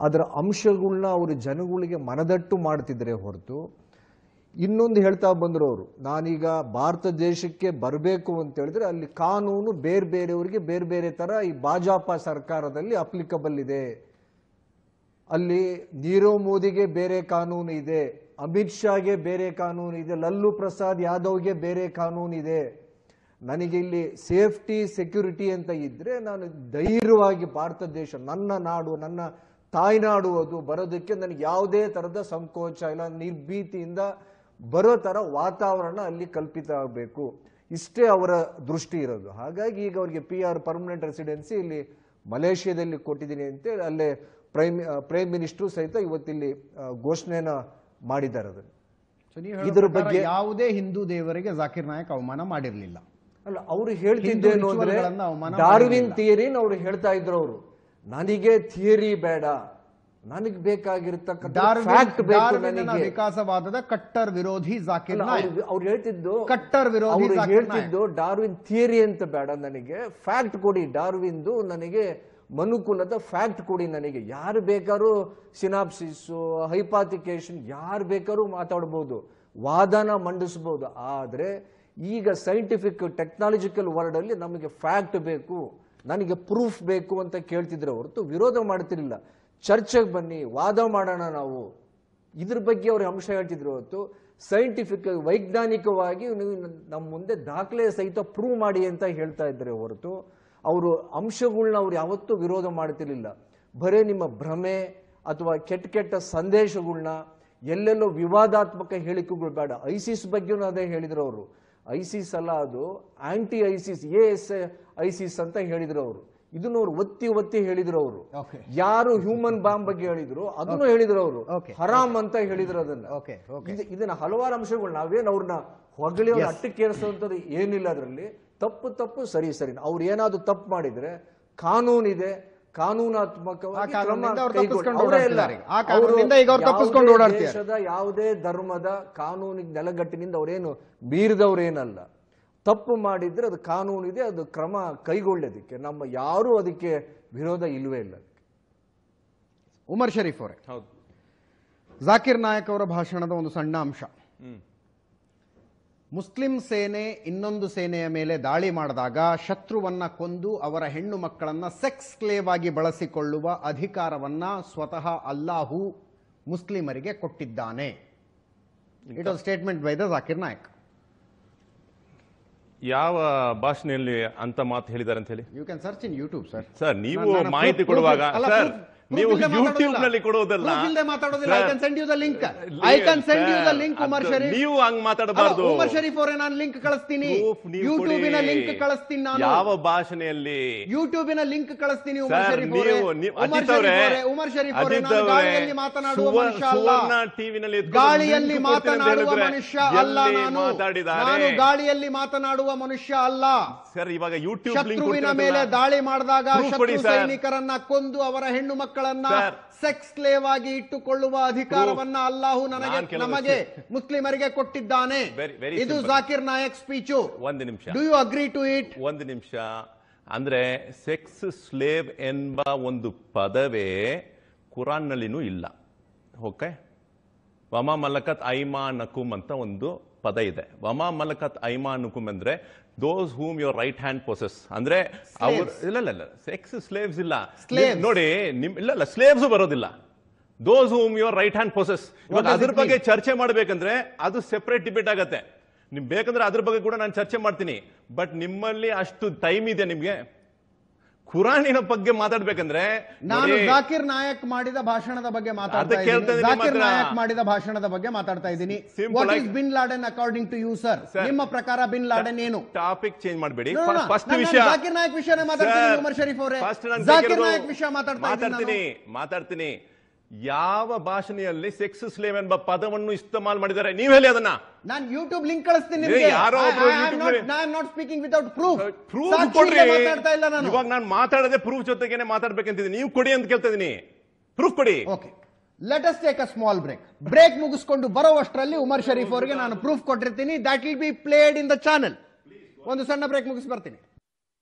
ಅದರ ಅಂಶಗಳನ್ನ ಅವರು ಜನಗಳಿಗೆ ಮನದಟ್ಟು ಮಾಡ್ತಿದ್ರೆ ಹೊರತು ಇನ್ನೊಂದು ಹೇಳ್ತಾ ಬಂದರು ಅವರು ನಾನೀಗ ಭಾರತ ದೇಶಕ್ಕೆ ಬರಬೇಕು ಅಂತ ಹೇಳಿದ್ರೆ ಅಲ್ಲಿ ಕಾನೂನು ಬೇರೆ ಬೇರೆಯವರಿಗೆ ಬೇರೆ ಬೇರೆ ತರ ಈ ಭಾಜಪ ಸರ್ಕಾರದಲ್ಲಿ ಅಪ್ಲಿಕಬಲ್ ಇದೆ. ಅಲ್ಲಿ ನೀರವ್ ಮೋದಿಗೆ ಬೇರೆ ಕಾನೂನು ಇದೆ, ಅಮಿತ್ ಶಾಗೆ ಬೇರೆ ಕಾನೂನು ಇದೆ, ಲಲ್ಲು ಪ್ರಸಾದ್ ಯಾದವ್ಗೆ ಬೇರೆ ಕಾನೂನು ಇದೆ. ನನಗೆ ಇಲ್ಲಿ ಸೇಫ್ಟಿ, ಸೆಕ್ಯೂರಿಟಿ ಅಂತ ಇದ್ರೆ ನಾನು ಧೈರ್ಯವಾಗಿ ಭಾರತ ದೇಶ, ನನ್ನ ನಾಡು, ನನ್ನ ತಾಯ್ನಾಡು ಅದು ಬರೋದಕ್ಕೆ ನನಗೆ ಯಾವುದೇ ತರದ ಸಂಕೋಚ ಇಲ್ಲ. ನಿರ್ಭೀತಿಯಿಂದ ಬರೋ ಥರ ವಾತಾವರಣ ಅಲ್ಲಿ ಕಲ್ಪಿತ ಆಗಬೇಕು. ಇಷ್ಟೇ ಅವರ ದೃಷ್ಟಿ ಇರೋದು. ಹಾಗಾಗಿ ಈಗ ಅವರಿಗೆ ಪಿ ಆರ್ ಪರ್ಮನೆಂಟ್ ರೆಸಿಡೆನ್ಸಿ ಇಲ್ಲಿ ಮಲೇಷ್ಯಾದಲ್ಲಿ ಕೊಟ್ಟಿದ್ದೀನಿ ಅಂತೇಳಿ ಅಲ್ಲೇ ಪ್ರೈಮ್ ಪ್ರೈಮ್ ಮಿನಿಸ್ಟ್ರು ಸಹಿತ ಇವತ್ತಿಲ್ಲಿ ಘೋಷಣೆನ ಮಾಡಿದ್ದಾರೆ ಅದನ್ನು. ಇದರ ಬಗ್ಗೆ- ಯಾವುದೇ ಹಿಂದೂ ದೇವರಿಗೆ ಜಾಕಿರ್ ನಾಯಕ್ ಅವಮಾನ ಮಾಡಿರಲಿಲ್ಲ. ಅಲ್ಲ ಅವರು ಹೇಳ್ತಿದ್ದೇನು ಅಂದ್ರೆ ಡಾರ್ವಿನ್. ಥಿಯರಿನ ಅವ್ರು ಹೇಳ್ತಾ ಇದ್ರು ಅವರು. ನನಗೆ ಥಿಯರಿ ಬೇಡ. ನನಗೆ ಬೇಕಾಗಿರ್ತಕ್ಕಂಥ ವಿಕಾಸವಾದದ ಕಟ್ಟರ್ ವಿರೋಧಿ ಜಾಕಿರ್ ಅವ್ರು- ಹೇಳ್ತಿದ್ದು ಕಟ್ಟರ್ ವಿರೋಧಿ ಹೇಳ್ತಿದ್ದು ಡಾರ್ವಿನ್ ಥಿಯರಿ ಅಂತ ಬೇಡ ನನಗೆ. ಫ್ಯಾಕ್ಟ್ ಕೊಡಿ. ಡಾರ್ವಿನ್ದು ನನಗೆ ಮನುಕುಲದ ಫ್ಯಾಕ್ಟ್ ಕೊಡಿ ನನಗೆ. ಯಾರು ಬೇಕಾದ್ರೂ ಸಿನಾಪ್ಸಿಸ್ ಹೈಪಾತಿಕೇಶನ್ ಯಾರು ಬೇಕಾದ್ರೂ ಮಾತಾಡ್ಬೋದು. ವಾದನ ಮಂಡಿಸ್ಬೋದು. ಆದರೆ ಈಗ ಸೈಂಟಿಫಿಕ್ ಟೆಕ್ನಾಲಜಿಕಲ್ ವರ್ಡ್ ಅಲ್ಲಿ ನಮಗೆ ಫ್ಯಾಕ್ಟ್ ಬೇಕು ನನಗೆ ಪ್ರೂಫ್ ಬೇಕು ಅಂತ ಕೇಳ್ತಿದ್ರೆ ಹೊರತು ವಿರೋಧ ಮಾಡ್ತಿರ್ಲಿಲ್ಲ. ಚರ್ಚೆಗೆ ಬನ್ನಿ, ವಾದ ಮಾಡೋಣ ನಾವು. ಇದ್ರ ಬಗ್ಗೆ ಅವ್ರ ಅಂಶ ಹೇಳ್ತಿದ್ರು ಹೊತ್ತು ಸೈಂಟಿಫಿಕ್ ವೈಜ್ಞಾನಿಕವಾಗಿ ನೀವು ನಮ್ಮ ಮುಂದೆ ದಾಖಲೆ ಸಹಿತ ಪ್ರೂವ್ ಮಾಡಿ ಅಂತ ಹೇಳ್ತಾ ಇದ್ದಾರೆ ಹೊರತು, ಅವರು ಅಂಶಗಳನ್ನ ಅವ್ರು ಯಾವತ್ತೂ ವಿರೋಧ ಮಾಡ್ತಿರ್ಲಿಲ್ಲ. ಬರೇ ನಿಮ್ಮ ಭ್ರಮೆ ಅಥವಾ ಕೆಟ್ಟ ಕೆಟ್ಟ ಸಂದೇಶಗಳನ್ನ ಎಲ್ಲೆಲ್ಲೋ ವಿವಾದಾತ್ಮಕ ಹೇಳಿಕೆಗಳು ಬೇಡ. ಐಸಿಸ್ ಬಗ್ಗೆನೂ ಅದೇ ಹೇಳಿದ್ರು ಅವರು. ಐಸಿಸ್ ಅಲ್ಲ ಅದು anti ISIS A S ISIS ಅಂತ ಹೇಳಿದ್ರು ಅವರು. ಇದನ್ನ ಅವ್ರು ಒತ್ತಿ ಒತ್ತಿ ಹೇಳಿದ್ರು ಅವರು. ಯಾರು ಹ್ಯೂಮನ್ ಬಾಂಬ್ ಬಗ್ಗೆ ಹೇಳಿದ್ರು ಅದನ್ನು ಹೇಳಿದ್ರು ಅವರು. ಹರಾಮ್ ಅಂತ ಹೇಳಿದ್ರು ಅದನ್ನ. ಇದನ್ನ ಹಲವಾರು ಅಂಶಗಳು. ನಾವೇನು ಅವ್ರನ್ನ ಹೊಗಳಿ ಅವ್ರ ಅಟ್ಟಕ್ಕೇರಿಸುವಂಥದ್ದು ಏನಿಲ್ಲ ಅದರಲ್ಲಿ. ತಪ್ಪು ತಪ್ಪು ಸರಿ ಸರಿ. ಅವ್ರು ಏನಾದ್ರು ತಪ್ಪು ಮಾಡಿದ್ರೆ ಕಾನೂನಿದೆ ಕಾನೂನಾತ್ಮಕವಾಗಿ. ದೇಶದ ಯಾವುದೇ ಧರ್ಮದ ಕಾನೂನಿಗೆ ನೆಲಗಟ್ಟಿನಿಂದ ಅವರೇನು ಮೀರಿದವರೇನಲ್ಲ ತಪ್ಪು ಮಾಡಿದರೆ ಅದು ಕಾನೂನಿದೆ ಇದೆ ಅದು ಕ್ರಮ ಕೈಗೊಳ್ಳೋದಕ್ಕೆ. ನಮ್ಮ ಯಾರೂ ಅದಕ್ಕೆ ವಿರೋಧ ಇಲ್ಲವೇ ಇಲ್ಲ ಉಮರ್ ಶರೀಫ್ ಅವರೇ. ಹೌದು. ಜಾಕಿರ್ ನಾಯಕ್ ಅವರ ಭಾಷಣದ ಒಂದು ಸಣ್ಣ ಅಂಶ. ಮುಸ್ಲಿಂ ಸೇನೆ ಇನ್ನೊಂದು ಸೇನೆಯ ಮೇಲೆ ದಾಳಿ ಮಾಡಿದಾಗ ಶತ್ರುವನ್ನ ಕೊಂದು ಅವರ ಹೆಣ್ಣು ಮಕ್ಕಳನ್ನ ಸೆಕ್ಸ್ ಕ್ಲೇವ್ ಆಗಿ ಬಳಸಿಕೊಳ್ಳುವ ಅಧಿಕಾರವನ್ನ ಸ್ವತಃ ಅಲ್ಲಾಹು ಮುಸ್ಲಿಮರಿಗೆ ಕೊಟ್ಟಿದ್ದಾನೆ. It was statement by the Zakir Naik ಯಾವ ಭಾಷೆಯಲ್ಲಿ ಅಂತ ಮಾತು ಹೇಳಿದ್ದಾರೆ ಅಂತ ಹೇಳಿ you can search in YouTube sir sir ನೀವು ಮಾಹಿತಿ ಕೊಡುವಾಗ ಸರ್ ನೀವು ಯೂಟ್ಯೂಬ್ನಲ್ಲಿ ಕೊಡೋದಲ್ಲ. ಮಾತಾಡೋದಿಲ್ಲ. I can send you the link I can send you the link Umar Sharif ನೀವು ಹಂಗ್ ಮಾತಾಡಬಾರ್ದು. ಉಮರ್ ಶರೀಫ್ ಅವರೇ ನಾನು ಲಿಂಕ್ ಕಳಿಸ್ತೀನಿ. ಯೂಟ್ಯೂಬಿನ ಲಿಂಕ್ ಕಳಿಸ್ತೀನಿ ನಾನು. ಯಾವ ಭಾಷೆಯಲ್ಲಿ ಯೂಟ್ಯೂಬಿನ ಲಿಂಕ್ ಕಳಿಸ್ತೀನಿ ಉಮರ್ ಶರೀಫ್ ಅವರೇ. ಉಮರ್ ಶರೀಫ್ ಅವರೇ. ನಾನು ಗಾಳಿಯಲ್ಲಿ ಮಾತನಾಡುವ ಮನುಷ್ಯ ಅಲ್ಲ. ಟಿವಿನಲ್ಲಿ ಗಾಳಿಯಲ್ಲಿ ಮಾತನಾಡುವ ಮನುಷ್ಯ ಅಲ್ಲ ನಾನು. ನಾನು ಗಾಳಿಯಲ್ಲಿ ಮಾತನಾಡುವ ಮನುಷ್ಯ ಅಲ್ಲ. ಸರ್ ಇವಾಗ ಯೂಟ್ಯೂಬ್ ಶತ್ರುವಿನ ಮೇಲೆ ದಾಳಿ ಮಾಡಿದಾಗ ಶತ್ರು ಸೈನಿಕರನ್ನ ಕೊಂದು ಅವರ ಹೆಣ್ಣು ಮಕ್ಕಳನ್ನ. ಸೆಕ್ಸ್ ಸ್ಲೇವ್ ಆಗಿ ಇಟ್ಟುಕೊಳ್ಳುವ ಅಧಿಕಾರವನ್ನ ಅಲ್ಲಾಹು ನನಗೆ ನಮಗೆ ಮುಸ್ಲಿಮರಿಗೆ ಕೊಟ್ಟಿದ್ದಾನೆ. ಇದು ಜಾಕಿರ್ ನಾಯಕ್ ಸ್ಪೀಚು ಒಂದು ನಿಮಿಷ. Do you agree to it ಒಂದು ನಿಮಿಷ. ಅಂದ್ರೆ ಸೆಕ್ಸ್ ಸ್ಲೇವ್ ಎಂಬ ಒಂದು ಪದವೇ ಕುರಾನ್ನಲ್ಲಿನೂ ಇಲ್ಲ. ಓಕೆ ವಮಾ ಮಲಕತ್ ಐಮಾನಕುಮ್ ಅಂತ ಒಂದು ಪದ ಇದೆ. ವಮಾ ಮಲಕತ್ ಐಮಾನುಕುಮ್ ಅಂದ್ರೆ those whom your right hand possess ಅಂದ್ರೆ ಅವ್ರು ಇಲ್ಲ ಇಲ್ಲ ಇಲ್ಲ. ಸೆಕ್ಸ್ ಸ್ಲೇವ್ಸ್ ಇಲ್ಲ. ನೋಡಿ ನಿಮ್ ಇಲ್ಲ ಇಲ್ಲ ಸ್ಲೇವ್ಸ್ ಬರೋದಿಲ್ಲ. Those whom your right hand possess ಇವಾಗ ಅದ್ರ ಬಗ್ಗೆ ಚರ್ಚೆ ಮಾಡ್ಬೇಕಂದ್ರೆ ಅದು ಸೆಪರೇಟ್ ಡಿಬೇಟ್ ಆಗತ್ತೆ. ನಿಮ್ ಬೇಕಂದ್ರೆ ಅದ್ರ ಬಗ್ಗೆ ಕೂಡ ನಾನು ಚರ್ಚೆ ಮಾಡ್ತೀನಿ. ಬಟ್ ನಿಮ್ಮಲ್ಲಿ ಅಷ್ಟು ಟೈಮ್ ಇದೆ ನಿಮ್ಗೆ. ಕುರಾನಿನ ಬಗ್ಗೆ ಮಾತಾಡ್ಬೇಕಂದ್ರೆ ನಾನು ಜಾಕಿರ್ ನಾಯಕ್ ಮಾಡಿದ ಭಾಷಣದ ಬಗ್ಗೆ ಮಾತಾಡ್ತಾ ಇದ್ದೀನಿ ಜಾಕಿರ್. ನಾಯಕ್ ಮಾಡಿದ ಭಾಷಣದ ಬಗ್ಗೆ ಮಾತಾಡ್ತಾ ಇದ್ದೀನಿ what is bin Laden according to you sir. ನಿಮ್ಮ ಪ್ರಕಾರ ಬಿನ್ ಲಾಡೆನ್ ಏನು ಟಾಪಿಕ್ ಚೇಂಜ್ ಮಾಡಬೇಡಿ. ಫಸ್ಟ್ ವಿಷಯ ಜಾಕಿರ್ ನಾಯಕ್ ವಿಷಯನೇ ಮಾತಾಡ್ತೀನಿ, ಉಮರ್ ಶರೀಫ್ ಅವರೇ. ಜಾಕಿರ್ ನಾಯಕ್ ವಿಷಯ ಮಾತಾಡ್ತಾ ಇದ್ದೀನಿ ಮಾತಾಡ್ತೀನಿ ಮಾತಾಡ್ತೀನಿ ಯಾವ ಭಾಷಣೆಯಲ್ಲಿ ಸೆಕ್ಸ್ ಸ್ಲೇವ್ ಎಂಬ ಪದವನ್ನು ಇಸ್ತಮಾಲ್ ಮಾಡಿದ್ದಾರೆ? ನೀವು ಹೇಳಿ ಅದನ್ನ. ನಾನು ಯೂಟ್ಯೂಬ್ ಲಿಂಕ್ ಕಳಿಸ್ತೀನಿ ನಿಮಗೆ. ಯಾರೋ ಒಬ್ರು YouTube ನಲ್ಲಿ- not speaking without proof proof ಕೊಡ್ರಿ. ಮಾತಾಡ್ತಾ ಇಲ್ಲ ನಾನು. ಇವಾಗ ನಾನು ಮಾತಾಡದೆ ಪ್ರೂಫ್ ಜೊತೆಗೇನೆ ಮಾತಾಡ್ಬೇಕಂತಿದ್ದೀನಿ. ನೀವು ಕೊಡಿ ಅಂತ ಕೇಳ್ತಾ ಇದೀನಿ. ಪ್ರೂಫ್ ಕೊಡಿ. Okay let us take a small break break ಮುಗಿಸ್ಕೊಂಡು ಬರೋವಷ್ಟರಲ್ಲಿ ಉಮರ್ ಶರೀಫ್ ಅವರಿಗೆ ನಾನು ಪ್ರೂಫ್ ಕೊಟ್ಟಿರ್ತೀನಿ. That will be played in the channel ಒಂದು ಸಣ್ಣ ಬ್ರೇಕ್ ಮುಗಿಸಿ ಬರ್ತೀನಿ.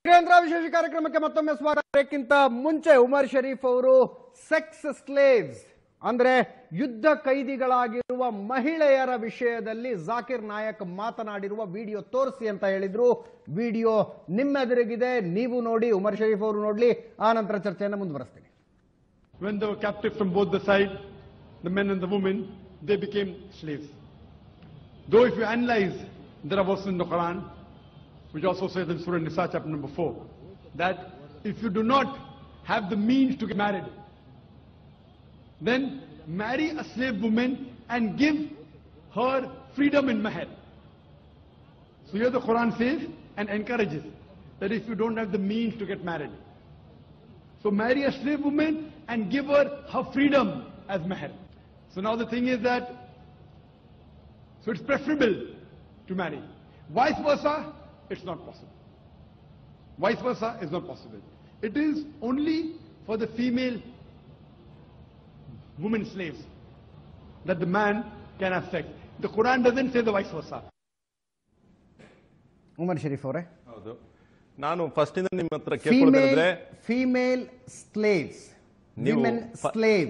ಕೇಂದ್ರ ವಿಶೇಷ ಕಾರ್ಯಕ್ರಮಕ್ಕೆ ಮತ್ತೊಮ್ಮೆ ಸ್ವಾಗತ. ಸ್ವಾಗತಕ್ಕಿಂತ ಮುಂಚೆ ಉಮರ್ ಶರೀಫ್ ಅವರು ಸೆಕ್ಸ್ ಸ್ಲೇವ್ಸ್ ಅಂದ್ರೆ ಯುದ್ಧ ಕೈದಿಗಳಾಗಿರುವ ಮಹಿಳೆಯರ ವಿಷಯದಲ್ಲಿ ಜಾಕಿರ್ ನಾಯಕ್ ಮಾತನಾಡಿರುವ ವಿಡಿಯೋ ತೋರಿಸಿ ಅಂತ ಹೇಳಿದ್ರು ವಿಡಿಯೋ ನಿಮ್ಮೆದುರಿಗಿದೆ ನೀವು ನೋಡಿ ಉಮರ್ ಶರೀಫ್ ಅವರು ನೋಡ್ಲಿ ಆ ನಂತರ ಚರ್ಚೆಯನ್ನು ಮುಂದುವರೆಸ್ತೀನಿ When they captive from both the side, the men and the women, they became slaves. Though if you analyze, there are verses in the Quran, which also says in Surah Nisa chapter number 4, that if you do not have the means to get married, then marry a slave woman and give her freedom in mahar. So here the Quran says and encourages that if you don't have the means to get married, so marry a slave woman and give her her freedom as mahar. So now the thing is that, so it's preferable to marry. Vice versa, it's not possible. Vice versa is not possible. It is only for the female women slaves that the man can have sex. The Quran doesn't say the vice versa. Umar Sharif ಅವರೇ ಹೌದು ನಾನು first ಇಂದ ನಿಮ್ಮ ಹತ್ರ female ಕೇಳ್ಕೊಳ್ಳೋದಂದ್ರೆ female slaves ನೀವು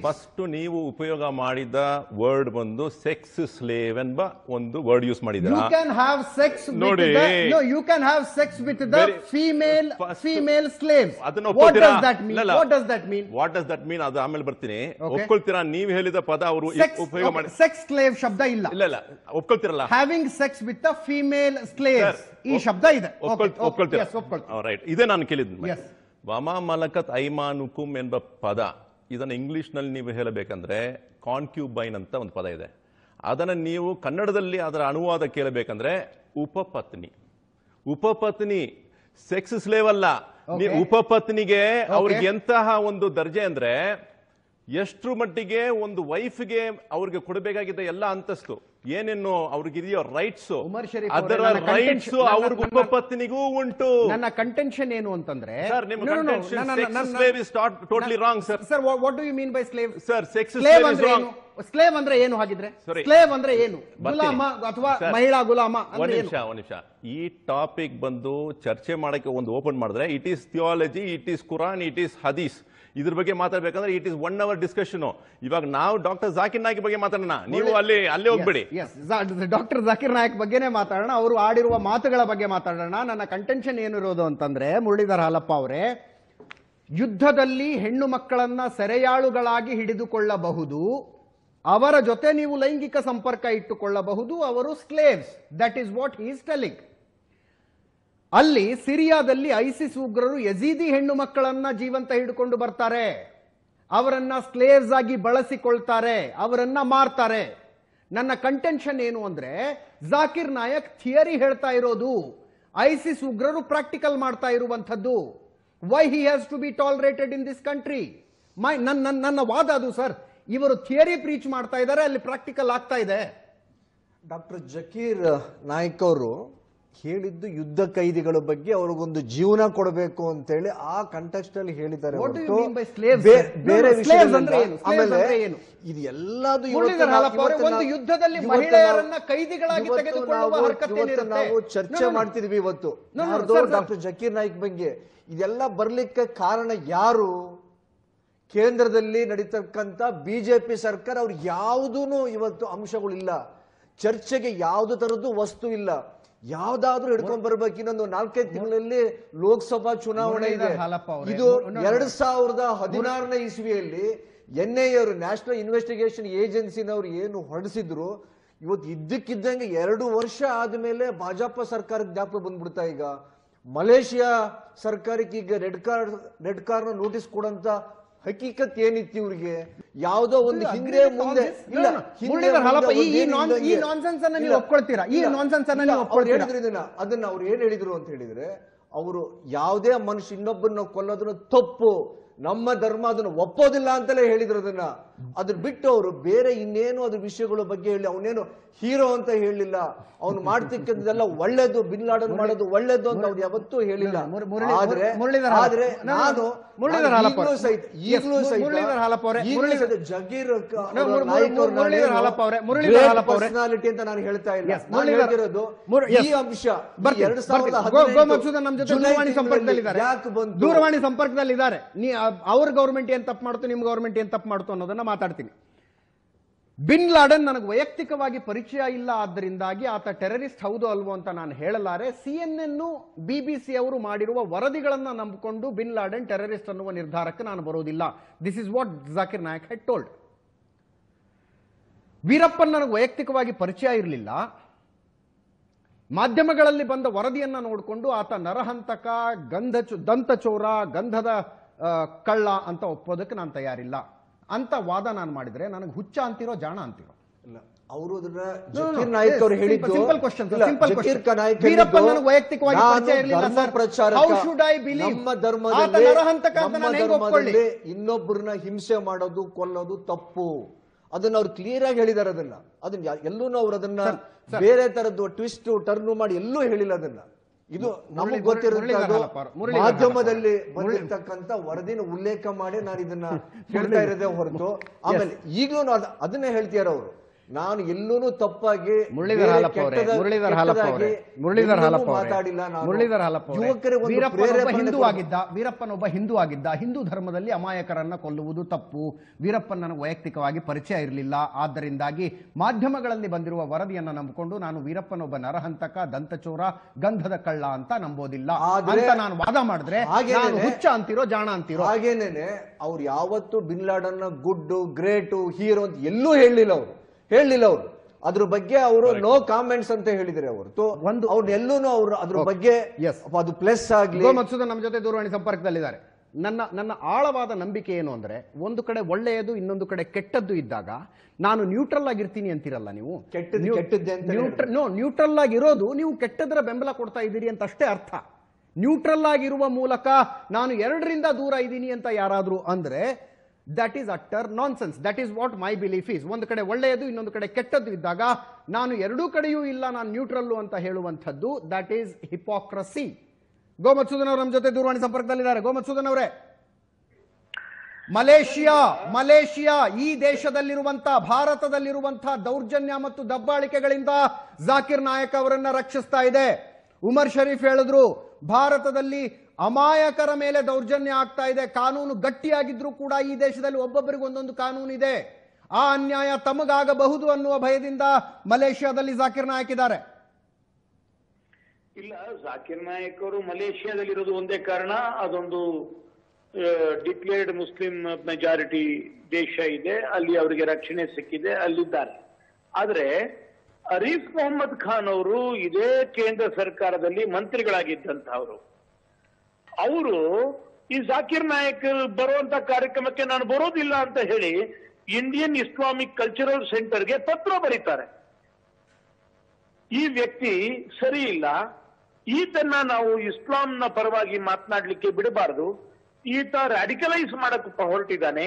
first ನೀವು ಉಪಯೋಗ ಮಾಡಿದ ವರ್ಡ್ ಬಂದು ಸೆಕ್ಸ್ ಸ್ಲೇವ್ ಎಂಬ ಒಂದು ವರ್ಡ್ ಯೂಸ್ ಮಾಡಿದ್ರೆ ಯು ಕ್ಯಾನ್ ಹ್ಯಾವ್ ಸೆಕ್ಸ್ ನೋಡಿ. No you can have sex with the female female slave. ಅದನ್ನ what does that mean what does that mean? What does that mean ಅದು ಆಮೇಲೆ ಬರ್ತೀನಿ. ಒಪ್ಕೊಳ್ತೀರಾ? ನೀವು ಹೇಳಿದ ಪದ ಅವರು ಉಪಯೋಗ ಮಾಡಿ ಸೆಕ್ಸ್ ಸ್ಲೇವ್ ಶಬ್ದ ಇಲ್ಲ. ಇಲ್ಲ ಇಲ್ಲ. ಒಪ್ಕೊಳ್ತಿರಲ್ಲ? Having sex with a female slave ಈ ಶಬ್ದ ಇದೆ. ಒಪ್ಕೊಳ್- ಒಪ್ಕೊಳ್ತೀರಾ? ರೈಟ್ ಇದೇ ನಾನು ಕೇಳಿದ್ದು. ವಮಾ ಮಲಕತ್ ಐಮಾನುಕುಮ್ ಎಂಬ ಪದ ಇದನ್ನು ಇಂಗ್ಲೀಷ್ನಲ್ಲಿ ನೀವು ಹೇಳಬೇಕಂದ್ರೆ ಕಾನ್ಕ್ಯೂಬೈನ್ ಅಂತ ಒಂದು ಪದ ಇದೆ. ಅದನ್ನ ನೀವು ಕನ್ನಡದಲ್ಲಿ ಅದರ ಅನುವಾದ ಕೇಳಬೇಕಂದ್ರೆ ಉಪಪತ್ನಿ. ಉಪಪತ್ನಿ ಸೆಕ್ಸ್ ಸ್ಲೇವ್ ಅಲ್ಲ. ಉಪಪತ್ನಿಗೆ ಅವ್ರಿಗೆ. ಎಂತಹ ಒಂದು ದರ್ಜೆ ಅಂದ್ರೆ ಎಷ್ಟು ಮಟ್ಟಿಗೆ ಒಂದು ವೈಫ್ಗೆ ಅವ್ರಿಗೆ ಕೊಡಬೇಕಾಗಿದ್ದ ಎಲ್ಲ ಅಂತಸ್ತು. ಏನೇನು ಅವ್ರಿಗಿದೆಯೋ ರೈಟ್ಸ್ ಉಮರ್ ಶರೀಫ್ ಅವರೇ, ಅದರ ನನ್ನ ರೈಟ್ಸ್ ನನ್ನ- ಉಪಪತ್ನಿಗೂ ಉಂಟು. ನನ್ನ ಕಂಟೆನ್ಷನ್ ಏನು ಅಂತಂದ್ರೆ ಸರ್ ನಿಮ್ಮ No, no, no, contention ನನ್ನ- sex ನನ್ನ- slave is tot- totally wrong, sir. Sir what do you mean by slave sir sex slave ಅಂದ್ರೆ ಏನು? ಸ್ಲೇವ್ ಅಂದ್ರೆ ಏನು ಹಾಗಿದ್ರೆ? Sorry. ಸ್ಲೇವ್ ಅಂದ್ರೆ ಏನು? ಬರ್ತೀನಿ. ಗುಲಾಮ ಅಥವಾ Sir, ಮಹಿಳಾ ಗುಲಾಮ ಒಂದ್ ಅಂದ್ರೆ ನಿಮಿಷ ಒಂದ್ ನಿಮಿಷ. ಈ ಟಾಪಿಕ್ ಬಂದು ಚರ್ಚೆ ಮಾಡಕ್ಕೆ ಒಂದು ಓಪನ್ ಮಾಡಿದ್ರೆ it is theology it is Quran it is hadith ಇದ್ರ ಬಗ್ಗೆ ಮಾತಾಡ್ಬೇಕಂದ್ರೆ it is one our discussion ಇವಾಗ ನಾವು ಡಾಕ್ಟರ್ ಜಾಕಿರ್ ನಾಯಕ್ ಬಗ್ಗೆ ಮಾತಾಡೋಣ. ನೀವು ಅಲ್ಲಿ ಅಲ್ಲೇ ಹೋಗ್ಬೇಡಿ. ಡಾಕ್ಟರ್ ಜಾಕಿರ್ ನಾಯಕ್ ಬಗ್ಗೆನೇ ಮಾತಾಡೋಣ. ಅವರು ಆಡಿರುವ ಮಾತುಗಳ ಬಗ್ಗೆ ಮಾತಾಡೋಣ. ನನ್ನ ಕಂಟೆನ್ಷನ್ ಏನಿರೋದು ಅಂತಂದ್ರೆ ಮುರಳೀಧರ ಹಾಲಪ್ಪ ಅವರೇ ಯುದ್ಧದಲ್ಲಿ ಹೆಣ್ಣು ಮಕ್ಕಳನ್ನ ಸೆರೆಯಾಳುಗಳಾಗಿ ಹಿಡಿದುಕೊಳ್ಳಬಹುದು. ಅವರ ಜೊತೆ ನೀವು ಲೈಂಗಿಕ ಸಂಪರ್ಕ ಇಟ್ಟುಕೊಳ್ಳಬಹುದು. ಅವರು slaves that is what is telling ಅಲ್ಲಿ ಸಿರಿಯಾದಲ್ಲಿ ಐಸಿಸ್ ಉಗ್ರರು ಯಜೀದಿ ಹೆಣ್ಣು ಮಕ್ಕಳನ್ನ ಜೀವಂತ ಹಿಡ್ಕೊಂಡು ಬರ್ತಾರೆ. ಅವರನ್ನ ಸ್ಲೇವ್ಸ್ ಆಗಿ ಬಳಸಿಕೊಳ್ತಾರೆ, ಅವರನ್ನ ಮಾರ್ತಾರೆ. ನನ್ನ ಕಂಟೆನ್ಷನ್ ಏನು ಅಂದ್ರೆ, ಜಾಕಿರ್ ನಾಯಕ್ ಥಿಯರಿ ಹೇಳ್ತಾ ಇರೋದು, ಐಸಿಸ್ ಉಗ್ರರು ಪ್ರಾಕ್ಟಿಕಲ್ ಮಾಡ್ತಾ ಇರುವಂಥದ್ದು. Why he has to be tolerated in this country my ನನ್ನ ನನ್ನ ವಾದ ಅದು ಸರ್ ಇವರು ಥಿಯರಿ ಪ್ರೀಚ್ ಮಾಡ್ತಾ ಇದ್ದಾರೆ, ಅಲ್ಲಿ ಪ್ರಾಕ್ಟಿಕಲ್ ಆಗ್ತಾ ಇದೆ. ಡಾಕ್ಟರ್ ಜಕೀರ್ ನಾಯ್ಕ್ ಅವರು ಹೇಳಿದ್ದು ಯುದ್ಧ ಕೈದಿಗಳ ಬಗ್ಗೆ ಅವ್ರಿಗೊಂದು ಜೀವನ ಕೊಡಬೇಕು ಅಂತೇಳಿ ಆ ಕಂಟೆಕ್ಸ್ಟ್ ಅಲ್ಲಿ ಹೇಳಿದ್ದಾರೆ ಬೇರೆ ಆಮೇಲೆ? ಇದು ಎಲ್ಲದು ಯುದ್ಧದಲ್ಲಿ ಮಹಿಳೆಯರನ್ನ ಕೈದಿಗಳಾಗಿ ಇವತ್ತು ನಾವು- ಚರ್ಚೆ. ಮಾಡ್ತಿದ್ವಿ ಇವತ್ತು. ಡಾಕ್ಟರ್ ಜಕೀರ್ ನಾಯ್ಕ್ ಬಗ್ಗೆ. ಇದೆಲ್ಲ ಬರ್ಲಿಕ್ಕೆ ಕಾರಣ ಯಾರು? ಕೇಂದ್ರದಲ್ಲಿ ನಡೀತಕ್ಕಂತ ಬಿಜೆಪಿ ಸರ್ಕಾರ ಅವ್ರು ಯಾವುದೂ ಇವತ್ತು ಅಂಶಗಳಿಲ್ಲ. ಚರ್ಚೆಗೆ ಯಾವುದು ತರದ್ದು ವಸ್ತು ಇಲ್ಲ. ಯಾವ್ದಾದ್ರೂ ಹಿಡ್ಕೊಂಡ್ ಬರ್ಬೇಕು. ಇನ್ನೊಂದು ನಾಲ್ಕೈದು ತಿಂಗಳಲ್ಲಿ ಲೋಕಸಭಾ ಚುನಾವಣೆ ಇದೆ. ಇದು. ಎರಡ್ ಸಾವಿರದ ಹದಿನಾರನೇ ಇಸ್ವಿಯಲ್ಲಿ ಎನ್ ಐ ಅವರು ನ್ಯಾಷನಲ್ ಇನ್ವೆಸ್ಟಿಗೇಷನ್ ಏಜೆನ್ಸಿನವ್ರು ಏನು ಹೊರಡಿಸಿದ್ರು ಇವತ್ತು ಇದ್ದಕ್ಕಿದ್ದಂಗೆ ಎರಡು ವರ್ಷ ಆದ್ಮೇಲೆ ಭಾಜಪ ಸರ್ಕಾರಕ್ಕೆ ಜ್ಞಾಪಕ ಬಂದ್ಬಿಡ್ತಾ ಈಗ. ಮಲೇಷಿಯಾ ಸರ್ಕಾರಕ್ಕೆ ಈಗ red card red card notice ಕೊಡಂತ ಹಕೀಕತ್ ಏನಿತ್ತು ಇವ್ರಿಗೆ? ಯಾವ್ದೋ ಒಂದು ಹಿಂದೆ ಮುಂದೆ ಇಲ್ಲ ಹಿಂದೆ ಮುರಳೀಧರ್ ಹಾಲಪ್ಪ, ಈ- ಈ ಈ ಅನ್ನ ನೀವು ಇಲ್ಲ, ಒಪ್ಕೊಳ್ತೀರಾ? ಈ ಇಲ್ಲ, nonsense ಅನ್ನ ನೀವು ಅವ್ರು ಒಪ್ಕೊಳ್ತೀರಾ? ಹೇಳಿದ್ರು ಇದನ್ನ. ಅದನ್ನ ಅವ್ರು ಏನ್ ಹೇಳಿದ್ರು ಅಂತ ಹೇಳಿದ್ರೆ ಅವರು ಯಾವುದೇ ಮನುಷ್ಯ ಇನ್ನೊಬ್ಬರನ್ನ ಕೊಲ್ಲೋದನ್ನ ತಪ್ಪು. ನಮ್ಮ ಧರ್ಮ ಅದನ್ನ ಒಪ್ಪೋದಿಲ್ಲ ಅಂತಲೇ ಹೇಳಿದ್ರು ಅದನ್ನ. ಅದ್ರ ಬಿಟ್ಟು ಅವರು ಬೇರೆ ಇನ್ನೇನು ಅದ್ರ ವಿಷಯಗಳ ಬಗ್ಗೆ ಹೇಳಿ ಅವನೇನು ಹೀರೋ ಅಂತ ಹೇಳಿಲ್ಲ. ಅವ್ನು ಮಾಡ್ತಿಕ್ಕಂತದೆಲ್ಲ ಒಳ್ಳೇದು ಬಿನ್ ಲಾಡನ್ ಮಾಡೋದು ಒಳ್ಳೇದು ಅಂತ ಅವ್ರು ಯಾವತ್ತೂ ಹೇಳಿಲ್ಲ. ಆದ್ರೆ. ಆದ್ರೆ ನಾನು- ಈಗಲೂ. ಸಹಿತ ಈಗಲೂ ಸಹಿತ ಜಗೀರ್ ಪರ್ಸನಾಲಿಟಿ. ಅಂತ ನಾನು ಹೇಳ್ತಾ ಇಲ್ಲ. ನಾನು ಹೇಳ್ತಿರೋದು ಈ ಅಂಶ ಎರಡ್ ಸಾವಿರದ ಮಧುಸೂದನ್ ನಮ್ಮ ಜೊತೆ ದೂರವಾಣಿ ಸಂಪರ್ಕದಲ್ಲಿ ಯಾಕೆ ಸಂಪರ್ಕದಲ್ಲಿದ್ದಾರೆ. ನೀ ಅವ್ರ ಗೌರ್ಮೆಂಟ್ ಏನ್ ತಪ್ಪು ಮಾಡ್ತು ನಿಮ್ ಗೌರ್ಮೆಂಟ್ ಏನ್ ತಪ್ಪು ಮಾಡ್ತು ಅನ್ನೋದನ್ನ ಮಾತಾಡ್ತೀನಿ. ಬಿನ್ ಲಾಡನ್ ನನಗೆ ವೈಯಕ್ತಿಕವಾಗಿ ಪರಿಚಯ ಇಲ್ಲ ಆದ್ದರಿಂದಾಗಿ ಆತ ಟೆರರಿಸ್ಟ್ ಹೌದು ಅಲ್ವೋ ಅಂತ ನಾನು ಹೇಳಲಾರೆ. ಸಿ ಎನ್ ಎನ್ ಸಿ ಅವರು ಮಾಡಿರುವ ವರದಿಗಳನ್ನು ನಂಬಿಕೊಂಡು ಬಿನ್ ಲಾಡನ್ ಟೆರರಿಸ್ಟ್ ಅನ್ನುವ ನಿರ್ಧಾರಕ್ಕೆ ನಾನು ಬರೋದಿಲ್ಲ. This is what Zakir Naik had told Veerappan ನನಗೆ ವೈಯಕ್ತಿಕವಾಗಿ ಪರಿಚಯ ಇರಲಿಲ್ಲ. ಮಾಧ್ಯಮಗಳಲ್ಲಿ ಬಂದ ವರದಿಯನ್ನು ನೋಡಿಕೊಂಡು ಆತ ನರಹಂತಕ ಗಂಧ ದಂತಚೋರ, ಗಂಧದ ಕಳ್ಳ ಅಂತ ಒಪ್ಪೋದಕ್ಕೆ ನಾನು ತಯಾರಿಲ್ಲ. ಅಂತ ವಾದ ನಾನು ಮಾಡಿದ್ರೆ ನನಗೆ ಹುಚ್ಚ ಅಂತಿರೋ ಜಾಣ ಅಂತಿರೋ? ಇಲ್ಲ. ಅವರು ಅದನ್ನ ಜಕೀರ್. ನಾಯಕ್ ಅವರು ಹೇಳಿದ್ದು ನನಗೆ ವೈಯಕ್ತಿಕವಾಗಿ ಪರಿಚಯ ಇರ್ಲಿಲ್ಲ, ನಮ್ಮ ಧರ್ಮದಲ್ಲಿ ನರಹಂತಕ ಅಂತ ನಾನು ಹೆಂಗ್ ಒಪ್ಕೊಳ್ಳಿ? ಇನ್ನೊಬ್ಬರನ್ನ ಹಿಂಸೆ ಮಾಡೋದು ಕೊಲ್ಲೋದು ತಪ್ಪು. ಅದನ್ನ ಅವ್ರು ಕ್ಲಿಯರ್ ಆಗಿ ಹೇಳಿದಾರೆ ಅದನ್ನ. ಅದನ್ನ ಎಲ್ಲೂ ಅವ್ರು ಅದನ್ನ ಬೇರೆ ತರದ್ದು ಟ್ವಿಸ್ಟ್ ಟರ್ನ್ ಮಾಡಿ ಎಲ್ಲೂ ಹೇಳಿಲ್ಲ ಅದನ್ನ. ಇದು ನಮಗೆ ಗೊತ್ತಿರೋ ಗೊತ್ತಿರೋದು ಮಾಧ್ಯಮದಲ್ಲಿ ಬಂದಿರ್ತಕ್ಕಂತ ವರದಿನ ಉಲ್ಲೇಖ ಮಾಡಿ ನಾನು ಇದನ್ನ [LAUGHS] ಹೇಳ್ತಾ ಇರೋದೇ ಹೊರತು. ಆಮೇಲೆ ಈಗಲೂ ನಾನು ಅದನ್ನೇ ಹೇಳ್ತಿಯಾರ ಅವರು. ನಾನು ಎಲ್ಲೂ ತಪ್ಪಾಗಿ ಮುರಳೀಧರ್ ಹಾಲಪ್ಪ ಅವರೇ ಮುರಳೀಧರ್ ಹಾಲಪ್ಪ ಅವರೇ ಮುರಳೀಧರ್ ಹಾಲಪ್ಪ ಮಾತಾಡಿಲ್ಲ ಮುರಳೀಧರ್ ಹಾಲಪ್ಪ ವೀರಪ್ಪನೊಬ್ಬ ಹಿಂದೂ ಆಗಿದ್ದ ಆಗಿದ್ದ ವೀರಪ್ಪನೊಬ್ಬ ಹಿಂದೂ ಆಗಿದ್ದ ಹಿಂದೂ ಧರ್ಮದಲ್ಲಿ ಅಮಾಯಕರನ್ನ ಕೊಲ್ಲುವುದು ತಪ್ಪು. ವೀರಪ್ಪನ್ ನನಗೆ ವೈಯಕ್ತಿಕವಾಗಿ ಪರಿಚಯ ಇರಲಿಲ್ಲ. ಆದ್ದರಿಂದಾಗಿ ಮಾಧ್ಯಮಗಳಲ್ಲಿ ಬಂದಿರುವ ವರದಿಯನ್ನ ನಂಬಿಕೊಂಡು ನಾನು ವೀರಪ್ಪನೊಬ್ಬ ನರಹಂತಕ ದಂತಚೋರ ಗಂಧದ ಕಳ್ಳ ಅಂತ ನಂಬೋದಿಲ್ಲ. ಅಂತ ನಾನು ವಾದ ಮಾಡಿದ್ರೆ ಹುಚ್ಚ ಅಂತಿರೋ ಜಾಣ ಅಂತಿರೋ? ಹಾಗೇನೇನೆ ಅವ್ರು ಯಾವತ್ತು bin Laden good great hero ಅಂತ ಎಲ್ಲೂ ಹೇಳಲಿಲ್ಲ ಅವರು. ಹೇಳಲಿಲ್ಲ ಅವರು. ಅದ್ರ ಬಗ್ಗೆ ಅವರು ನೋ ಕಾಮೆಂಟ್ಸ್ ಅಂತ ಹೇಳಿದ್ರೆ ಹೊರತು ಒಂದು- ಅವ್ರು ಎಲ್ಲೂ ಅವರು ಅದ್ರ ಬಗ್ಗೆ ಎಸ್ ಅದು ಪ್ಲಸ್ ಆಗಲಿ ಮತ್ಸುದ ನಮ್ಮ ಜೊತೆ ದೂರವಾಣಿ ಸಂಪರ್ಕದಲ್ಲಿದ್ದಾರೆ. ನನ್ನ ನನ್ನ ಆಳವಾದ ನಂಬಿಕೆ ಏನು ಅಂದ್ರೆ ಒಂದು ಕಡೆ ಒಳ್ಳೆಯದು ಇನ್ನೊಂದು ಕಡೆ ಕೆಟ್ಟದ್ದು ಇದ್ದಾಗ ನಾನು ನ್ಯೂಟ್ರಲ್ ಆಗಿರ್ತೀನಿ ಅಂತಿರಲ್ಲ ನೀವು? ಕೆಟ್ಟದ್ದು ಕೆಟ್ಟದ್ದೇ ಅಂತ ನೋ ನ್ಯೂಟ್ರಲ್ ಆಗಿರೋದು ನೀವು ಕೆಟ್ಟದರ ಬೆಂಬಲ ಕೊಡ್ತಾ ಇದ್ದೀರಿ ಅಂತ ಅಷ್ಟೇ ಅರ್ಥ. ನ್ಯೂಟ್ರಲ್ ಆಗಿರುವ ಮೂಲಕ ನಾನು ಎರಡರಿಂದ ದೂರ ಇದ್ದೀನಿ ಅಂತ ಯಾರಾದ್ರೂ ಅಂದ್ರೆ that is utter nonsense that is what my belief is ಒಂದು ಕಡೆ ಒಳ್ಳೆಯದು, ಇನ್ನೊಂದು ಕಡೆ ಕೆಟ್ಟದ್ದು ಇದ್ದಾಗ ನಾನು ಎರಡೂ ಕಡೆಯೂ ಇಲ್ಲ, ನಾನು ನ್ಯೂಟ್ರಲ್ಲು ಅಂತ ಹೇಳುವಂಥದ್ದು. ದಟ್ ಈಸ್ ಹಿಪಾಕ್ರಸಿ ಗೋಮತ್ಸೂದನ್ ಅವರು ನಮ್ಮ ಜೊತೆ ದೂರವಾಣಿ ಸಂಪರ್ಕದಲ್ಲಿದ್ದಾರೆ. ಗೋಮತ್ಸೂದನ್ ಅವರೇ, ಮಲೇಷಿಯಾ ಮಲೇಷಿಯಾ ಈ ದೇಶದಲ್ಲಿರುವಂತಹ ಭಾರತದಲ್ಲಿರುವಂತಹ ದೌರ್ಜನ್ಯ ಮತ್ತು ದಬ್ಬಾಳಿಕೆಗಳಿಂದ ಜಾಕಿರ್ ನಾಯಕ್ ಅವರನ್ನ ರಕ್ಷಿಸ್ತಾ ಇದೆ. ಉಮರ್ ಶರೀಫ್ ಹೇಳಿದ್ರು, ಭಾರತದಲ್ಲಿ ಅಮಾಯಕರ ಮೇಲೆ ದೌರ್ಜನ್ಯ ಆಗ್ತಾ ಇದೆ, ಕಾನೂನು ಗಟ್ಟಿಯಾಗಿದ್ರೂ ಕೂಡ ಈ ದೇಶದಲ್ಲಿ ಒಬ್ಬೊಬ್ಬರಿಗೆ ಒಂದೊಂದು ಕಾನೂನು ಇದೆ. ಆ ಅನ್ಯಾಯ ತಮಗಾಗಬಹುದು ಅನ್ನುವ ಭಯದಿಂದ ಮಲೇಷ್ಯಾದಲ್ಲಿ ಜಾಕಿರ್ ನಾಯಕ್ ಇದ್ದಾರೆ. ಇಲ್ಲ, ಜಾಕಿರ್ ನಾಯಕ್ ಅವರು ಮಲೇಷಿಯಾದಲ್ಲಿರೋದು ಒಂದೇ ಕಾರಣ, ಅದೊಂದು ಡಿಕ್ಲೇರ್ಡ್ ಮುಸ್ಲಿಂ ಮೆಜಾರಿಟಿ ದೇಶ ಇದೆ, ಅಲ್ಲಿ ಅವರಿಗೆ ರಕ್ಷಣೆ ಸಿಕ್ಕಿದೆ, ಅಲ್ಲಿದ್ದಾರೆ. ಆದ್ರೆ, ಅರೀಫ್ ಮೊಹಮ್ಮದ್ ಖಾನ್ ಅವರು ಇದೇ ಕೇಂದ್ರ ಸರ್ಕಾರದಲ್ಲಿ ಮಂತ್ರಿಗಳಾಗಿದ್ದಂತಹವರು ಅವರು ಈ ಜಾಕಿರ್ ನಾಯಕ್ ಬರುವಂತ ಕಾರ್ಯಕ್ರಮಕ್ಕೆ ನಾನು ಬರೋದಿಲ್ಲ ಅಂತ ಹೇಳಿ ಇಂಡಿಯನ್ ಇಸ್ಲಾಮಿಕ್ ಕಲ್ಚರಲ್ ಸೆಂಟರ್ಗೆ ಪತ್ರ ಬರೀತಾರೆ. ಈ ವ್ಯಕ್ತಿ ಸರಿ ಇಲ್ಲ. ಈತನ್ನ ನಾವು ಇಸ್ಲಾಂನ ಪರವಾಗಿ ಮಾತನಾಡಲಿಕ್ಕೆ ಬಿಡಬಾರದು. ಈತ ರ್ಯಾಡಿಕಲೈಸ್ ಮಾಡಕ್ ಹೊರಟಿದ್ದಾನೆ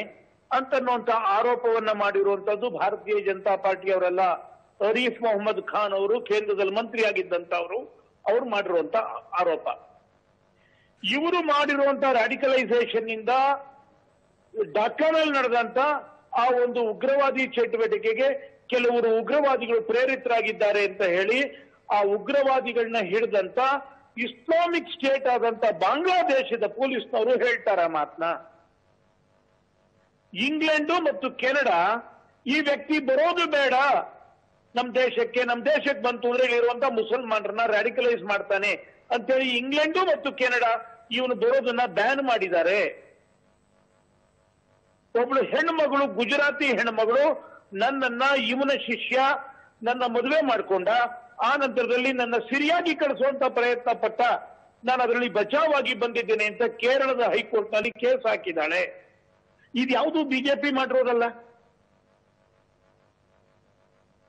ಅಂತನ್ನುವಂತ ಆರೋಪವನ್ನ ಮಾಡಿರುವಂತದ್ದು ಭಾರತೀಯ ಜನತಾ ಪಾರ್ಟಿಯವರೆಲ್ಲ ಅರೀಫ್ ಮೊಹಮ್ಮದ್ ಖಾನ್ ಅವರು ಕೇಂದ್ರದಲ್ಲಿ ಮಂತ್ರಿ ಆಗಿದ್ದಂತವರು ಅವ್ರು ಮಾಡಿರುವಂತ ಆರೋಪ. ಇವರು ಮಾಡಿರುವಂತ ರಾಡಿಕಲೈಸೇಷನ್ ಇಂದ ಡಾಕಾನಲ್ಲಿ ನಡೆದಂತ ಆ ಒಂದು ಉಗ್ರವಾದಿ ಚಟುವಟಿಕೆಗೆ ಕೆಲವರು ಉಗ್ರವಾದಿಗಳು ಪ್ರೇರಿತರಾಗಿದ್ದಾರೆ ಅಂತ ಹೇಳಿ ಆ ಉಗ್ರವಾದಿಗಳನ್ನ ಹಿಡಿದಂತ ಇಸ್ಲಾಮಿಕ್ ಸ್ಟೇಟ್ ಆದಂತ ಬಾಂಗ್ಲಾದೇಶದ ಪೊಲೀಸ್ನವರು ಹೇಳ್ತಾರ ಮಾತನ್ನ ಇಂಗ್ಲೆಂಡು ಮತ್ತು ಕೆನಡಾ ಈ ವ್ಯಕ್ತಿ ಬರೋದು ಬೇಡ. ನಮ್ ದೇಶಕ್ಕೆ ನಮ್ ದೇಶಕ್ಕೆ ಬಂತು ಅಂದ್ರೆ ಇರುವಂತ ಮುಸಲ್ಮಾನರನ್ನ ರ್ಯಾಡಿಕಲೈಸ್ ಮಾಡ್ತಾನೆ. ಅಂತೇಳಿ ಇಂಗ್ಲೆಂಡು ಮತ್ತು ಕೆನಡಾ ಇವನು ಬರೋದನ್ನ ಬ್ಯಾನ್ ಮಾಡಿದ್ದಾರೆ. ಒಬ್ಳು ಹೆಣ್ಮಗಳು, ಗುಜರಾತಿ ಹೆಣ್ಮಗಳು, ನನ್ನನ್ನ ಇವನ ಶಿಷ್ಯ, ನನ್ನ ಮದುವೆ ಮಾಡಿಕೊಂಡ, ಆ ನಂತರದಲ್ಲಿ ನನ್ನ ಸಿರಿಯಾಗಿ ಕಳಿಸುವಂತ ಪ್ರಯತ್ನ ಪಟ್ಟ, ನಾನು ಅದರಲ್ಲಿ ಬಚಾವಾಗಿ ಬಂದಿದ್ದೇನೆ ಅಂತ ಕೇರಳದ ಹೈಕೋರ್ಟ್ನಲ್ಲಿ ಕೇಸ್ ಹಾಕಿದ್ದಾಳೆ. ಇದ್ಯಾವುದು ಬಿಜೆಪಿ ಮಾಡಿರೋದಲ್ಲ?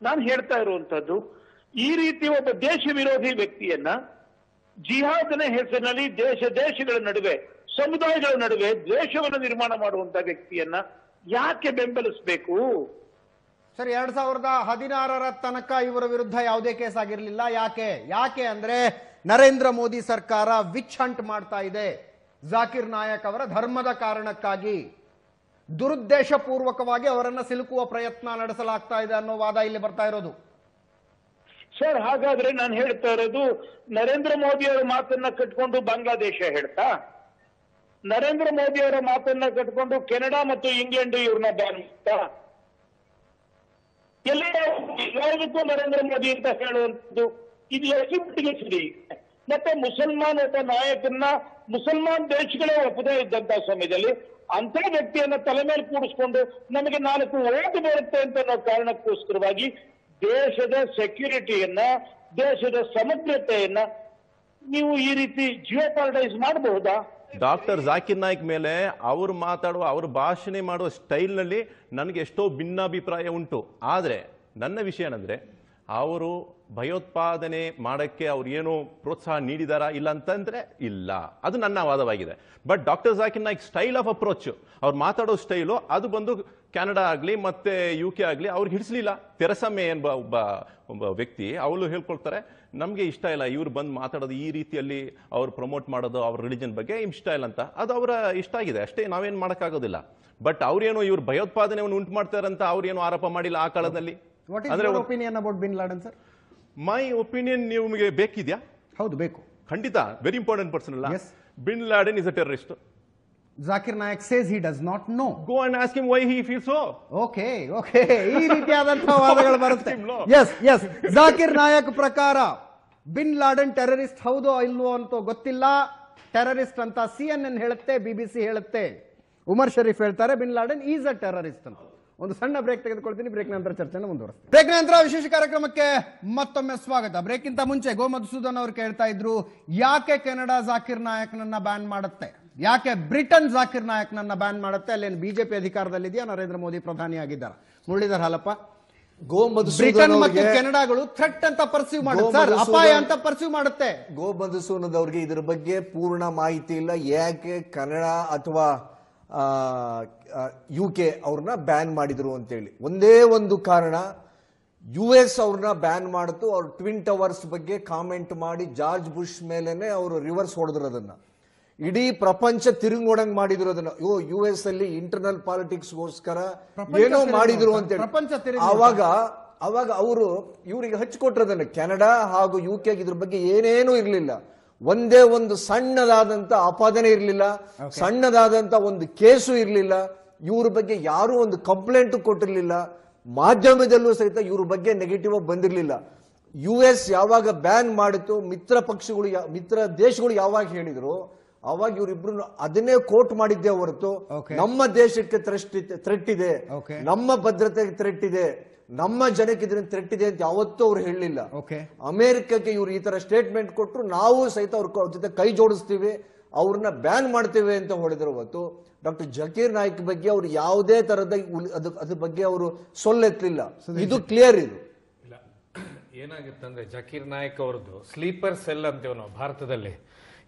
ನಾನು ಹೇಳ್ತಾ ಇರುವಂತದ್ದು ಈ ರೀತಿ ಒಬ್ಬ ದೇಶ ವಿರೋಧಿ ವ್ಯಕ್ತಿಯನ್ನ ಜಿಹಾದ್ನ ಹೆಸರಿನಲ್ಲಿ ದೇಶ ದೇಶಗಳ ನಡುವೆ, ಸಮುದಾಯಗಳ ನಡುವೆ ದ್ವೇಷವನ್ನು ನಿರ್ಮಾಣ ಮಾಡುವಂತ ವ್ಯಕ್ತಿಯನ್ನ ಯಾಕೆ ಬೆಂಬಲಿಸಬೇಕು? ಸರ್, ಎರಡ್ ಸಾವಿರದ ಹದಿನಾರರ ತನಕ ಇವರ ವಿರುದ್ಧ ಯಾವುದೇ ಕೇಸ್ ಆಗಿರಲಿಲ್ಲ. ಯಾಕೆ? ಯಾಕೆ ಅಂದ್ರೆ ನರೇಂದ್ರ ಮೋದಿ ಸರ್ಕಾರ ವಿಚ್ ಹಂಟ್ ಮಾಡ್ತಾ ಇದೆ. ಜಾಕಿರ್ ನಾಯಕ್ ಅವರ ಧರ್ಮದ ಕಾರಣಕ್ಕಾಗಿ. ದುರುದ್ದೇಶ ಪೂರ್ವಕವಾಗಿ ಅವರನ್ನ ಸಿಲುಕುವ ಪ್ರಯತ್ನ ನಡೆಸಲಾಗ್ತಾ ಇದೆ ಅನ್ನೋ ವಾದ ಇಲ್ಲಿ ಬರ್ತಾ ಇರೋದು. ಸರ್, ಹಾಗಾದ್ರೆ ನಾನು ಹೇಳ್ತಾ ಇರೋದು, ನರೇಂದ್ರ ಮೋದಿ ಅವರ ಮಾತನ್ನ ಕಟ್ಕೊಂಡು ಬಾಂಗ್ಲಾದೇಶ ಹೇಳ್ತಾ? ನರೇಂದ್ರ ಮೋದಿ ಅವರ ಮಾತನ್ನ ಕಟ್ಕೊಂಡು ಕೆನಡಾ ಮತ್ತು ಇಂಗ್ಲೆಂಡ್ ಇವ್ರನ್ನ ಬ್ಯಾನ್ ಮಾಡ್ತಾ ಎಲ್ಲ ಯಾವುದಕ್ಕೂ ನರೇಂದ್ರ ಮೋದಿ ಅಂತ ಹೇಳುವಂಥದ್ದು ಇದು ಎಲ್ಲಿಗೆ ಸರಿ ಮತ್ತೆ ಮುಸಲ್ಮಾನ್ ಒಬ್ಬ ನಾಯಕನ್ನ ಮುಸಲ್ಮಾನ್ ದೇಶಗಳೇ ಒಪ್ಪದೇ ಇದ್ದಂತ ಸಮಯದಲ್ಲಿ ಅಂತ ವ್ಯಕ್ತಿಯನ್ನ ತಲೆ ಮೇಲೆ ಕೂಡಿಸ್ಕೊಂಡು ನಮಗೆ ನಾಲ್ಕು ಓಟ್ ಬರುತ್ತೆ ಅಂತ ಅನ್ನೋ ಕಾರಣಕ್ಕೋಸ್ಕರವಾಗಿ ದೇಶದ ಸೆಕ್ಯೂರಿಟಿಯನ್ನ ದೇಶದ ಸಮಗ್ರತೆಯನ್ನ ನೀವು ಈ ರೀತಿ ಜಿಯೋಪಾಲಿಟೈಸ್ ಮಾಡಬಹುದಾ? ಡಾಕ್ಟರ್ ಜಾಕಿರ್ ನಾಯ್ಕ್ ಮೇಲೆ ಅವರು ಮಾತಾಡುವ, ಅವರು ಭಾಷಣೆ ಮಾಡುವ ಸ್ಟೈಲ್ನಲ್ಲಿ ನನಗೆ ಎಷ್ಟೋ ಭಿನ್ನಾಭಿಪ್ರಾಯ ಉಂಟು. ಆದರೆ ನನ್ನ ವಿಷಯ ಏನಂದ್ರೆ, ಅವರು ಭಯೋತ್ಪಾದನೆ ಮಾಡಕ್ಕೆ ಅವ್ರು ಏನು ಪ್ರೋತ್ಸಾಹ ನೀಡಿದಾರಾ ಇಲ್ಲ ಅಂತಂದ್ರೆ ಇಲ್ಲ. ಅದು ನನ್ನ ವಾದವಾಗಿದೆ. But doctor Zakir Naik style of approach ಅವ್ರು ಮಾತಾಡೋ ಸ್ಟೈಲು ಅದು ಬಂದು ಕೆನಡಾ ಆಗಲಿ ಮತ್ತೆ ಯು ಕೆ ಆಗಲಿ ಅವ್ರಿಗೆ ಹಿಡಿಸ್ಲಿಲ್ಲ. ತೆರಸಮ್ಮೆ ಎಂಬ ಒಬ್ಬ ಒಬ್ಬ ವ್ಯಕ್ತಿ ಅವಳು ಹೇಳ್ಕೊಳ್ತಾರೆ ನಮಗೆ ಇಷ್ಟ ಇಲ್ಲ ಇವ್ರು ಬಂದು ಮಾತಾಡೋದು ಈ ರೀತಿಯಲ್ಲಿ ಅವ್ರು ಪ್ರಮೋಟ್ ಮಾಡೋದು ಅವ್ರ ರಿಲಿಜನ್ ಬಗ್ಗೆ ಇಷ್ಟ ಇಲ್ಲ ಅಂತ. ಅದು ಅವರ ಇಷ್ಟ ಆಗಿದೆ ಅಷ್ಟೇ ನಾವೇನು ಮಾಡೋಕ್ಕಾಗೋದಿಲ್ಲ. ಬಟ್ ಅವ್ರೇನು ಇವ್ರು ಭಯೋತ್ಪಾದನೆಯನ್ನು ಉಂಟು ಮಾಡ್ತಾರಂತ ಅವ್ರೇನು ಆರೋಪ ಮಾಡಿಲ್ಲ ಆ ಕಾಲದಲ್ಲಿ. ಅಂದ್ರೆ opinion about bin Laden sir my opinion ನಿಮಗೆ ಬೇಕಿದ್ಯಾ? ಹೌದು ಬೇಕು. ಖಂಡಿತ ವೆರಿ ಇಂಪಾರ್ಟೆಂಟ್ ಪರ್ಸನ್ ಅಲ್ಲ. Bin Laden is a terrorist Zakir Naik says he does not know go and ask him why he feel so okay okay ಈ ರೀತಿಯಾದಂತಹ [LAUGHS] ವಾದಗಳು ಬರುತ್ತೆ. S S Zakir Nayak ಪ್ರಕಾರ ಬಿನ್ ಲಾಡನ್ ಟೆರರಿಸ್ಟ್ ಹೌದೋ ಇಲ್ವೋ ಅಂತ ಗೊತ್ತಿಲ್ಲ. ಟೆರರಿಸ್ಟ್ ಅಂತ C N N ಹೇಳುತ್ತೆ B B C ಹೇಳುತ್ತೆ. ಉಮರ್ ಶರೀಫ್ ಹೇಳ್ತಾರೆ bin Laden is a terrorist ಅಂತ. ಒಂದು ಸಣ್ಣ ಬ್ರೇಕ್ ತೆಗೆದುಕೊಳ್ತೀನಿ ಬ್ರೇಕ್ ನಂತರ ಚರ್ಚೆನ ಮುಂದುವರಿಸ್ತೀನಿ. ಬ್ರೇಕ್ ನಂತರ ವಿಶೇಷ ಕಾರ್ಯಕ್ರಮಕ್ಕೆ ಮತ್ತೊಮ್ಮೆ ಸ್ವಾಗತ. ಬ್ರೇಕ್ ಮುಂಚೆ ಗೋ ಮಧುಸೂದನ್ ಅವರು ಕೇಳ್ತಾ ಇದ್ರು ಯಾಕೆ ಕೆನಡಾ ಜಾಕಿರ್ ನಾಯಕ್ನನ್ನ ಬ್ಯಾನ್ ಮಾಡುತ್ತೆ? ಯಾಕೆ ಬ್ರಿಟನ್ ಜಾಕಿರ್ ನಾಯಕ್ ನನ್ನ ಬ್ಯಾನ್ ಮಾಡುತ್ತೆ? ಅಲ್ಲೇನು ಬಿಜೆಪಿ ಅಧಿಕಾರದಲ್ಲಿದೆಯಾ? ನರೇಂದ್ರ ಮೋದಿ ಪ್ರಧಾನಿ ಆಗಿದ್ದಾರೆ? ಮುರಳೀಧರ್ ಹಾಲಪ್ಪ. ಗೋ ಬ್ರಿಟನ್ ಮತ್ತು ಕೆನಡಾಗಳು ಥ್ರೆಟ್ ಅಂತ ಪರ್ಸ್ಯೂ ಮಾಡುತ್ತೆ. ಅಪಾಯ ಅಂತ ಪರ್ಸ್ಯೂ ಮಾಡುತ್ತೆ. ಗೋ ಮಧುಸೂನದವ್ರಿಗೆ ಇದ್ರ ಬಗ್ಗೆ ಪೂರ್ಣ ಮಾಹಿತಿ ಇಲ್ಲ. ಯಾಕೆ ಕನ್ನಡ ಅಥವಾ ಯು ಕೆ ಅವ್ರನ್ನ ಬ್ಯಾನ್ ಮಾಡಿದ್ರು ಅಂತೇಳಿ. ಒಂದೇ ಒಂದು ಕಾರಣ ಯು ಎಸ್ ಅವ್ರನ್ನ ಬ್ಯಾನ್ ಮಾಡಿತು. ಅವ್ರ ಟ್ವಿನ್ ಟವರ್ಸ್ ಬಗ್ಗೆ ಕಾಮೆಂಟ್ ಮಾಡಿ ಜಾರ್ಜ್ ಬುಷ್ ಮೇಲೇನೆ ಅವರು ರಿವರ್ಸ್ ಹೊಡೆದ್ರು ಅದನ್ನ. ಇಡೀ ಪ್ರಪಂಚ ತಿರುಗೋಡಂಗ್ ಮಾಡಿದ್ರು ಅದನ್ನ. ಯೋ ಯು ಎಸ್ ಅಲ್ಲಿ ಇಂಟರ್ನಲ್ ಪಾಲಿಟಿಕ್ಸ್ ಗೋಸ್ಕರ ಏನೋ ಮಾಡಿದ್ರು ಅಂತ ಅಂತೇಳಿ ಪ್ರಪಂಚ ಆವಾಗ ಅವಾಗ ಅವರು ಇವರಿಗೆ ಹಚ್ಕೊಟ್ರದನ್ನ ಕೆನಡಾ ಹಾಗೂ ಯು ಕೆ ಇದ್ರ ಬಗ್ಗೆ ಏನೇನೂ ಇರಲಿಲ್ಲ. ಒಂದೇ ಒಂದು ಸಣ್ಣದಾದಂತ ಆಪಾದನೆ ಇರಲಿಲ್ಲ. ಸಣ್ಣದಾದಂತ ಒಂದು ಕೇಸು ಇರಲಿಲ್ಲ. ಇವ್ರ ಬಗ್ಗೆ ಯಾರು ಒಂದು ಕಂಪ್ಲೇಂಟ್ ಕೊಟ್ಟಿರ್ಲಿಲ್ಲ. ಮಾಧ್ಯಮದಲ್ಲೂ ಸಹಿತ ಇವ್ರ ಬಗ್ಗೆ ನೆಗೆಟಿವ್ ಬಂದಿರಲಿಲ್ಲ. ಯು ಎಸ್ ಯಾವಾಗ ಬ್ಯಾನ್ ಮಾಡಿತು ಮಿತ್ರ ಪಕ್ಷಗಳು ಮಿತ್ರ ದೇಶಗಳು ಯಾವಾಗ ಹೇಳಿದ್ರು ಅವಾಗ ಇವರಿಬ್ರು ಅದನ್ನೇ ಕೋಟ್ ಮಾಡಿದ್ದೆ ಹೊರತು ನಮ್ಮ ದೇಶಕ್ಕೆ ಥ್ರೆಟ್ ಇದೆ ನಮ್ಮ ಭದ್ರತೆಗೆ ಥ್ರೆಟ್ ಇದೆ ನಮ್ಮ ಜನಕ್ಕೆ ಇದರಿಂದ ಥ್ರೆಟ್ ಇದೆ ಅಂತ ಯಾವತ್ತೂ ಅವ್ರು ಹೇಳಲಿಲ್ಲ. ಅಮೆರಿಕಕ್ಕೆ ಇವ್ರು ಈ ತರ ಸ್ಟೇಟ್ಮೆಂಟ್ ಕೊಟ್ಟರು ನಾವು ಸಹಿತ ಅವ್ರ ಕ- ಜೊತೆ ಕೈ ಜೋಡಿಸ್ತೀವಿ ಅವ್ರನ್ನ ಬ್ಯಾನ್ ಮಾಡ್ತೇವೆ ಅಂತ ಹೊಡೆದ್ರು ಹೊತ್ತು ಡಾಕ್ಟರ್ ಜಕೀರ್ ನಾಯ್ಕ್ ಬಗ್ಗೆ ಅವ್ರು ಯಾವುದೇ ತರದ ಅದು ಅದ್ರ ಬಗ್ಗೆ ಅವರು ಸೊಲ್ಲೆತ್ತಲಿಲ್ಲ. ಇದು ಕ್ಲಿಯರ್ ಇದು. ಇಲ್ಲ. ಏನಾಗಿತ್ತಂದ್ರೆ ಜಕೀರ್ ನಾಯಕ್ ಅವ್ರದ್ದು ಸ್ಲೀಪರ್ ಸೆಲ್ ಅಂತೀವಿ ನಾವು ಭಾರತದಲ್ಲಿ.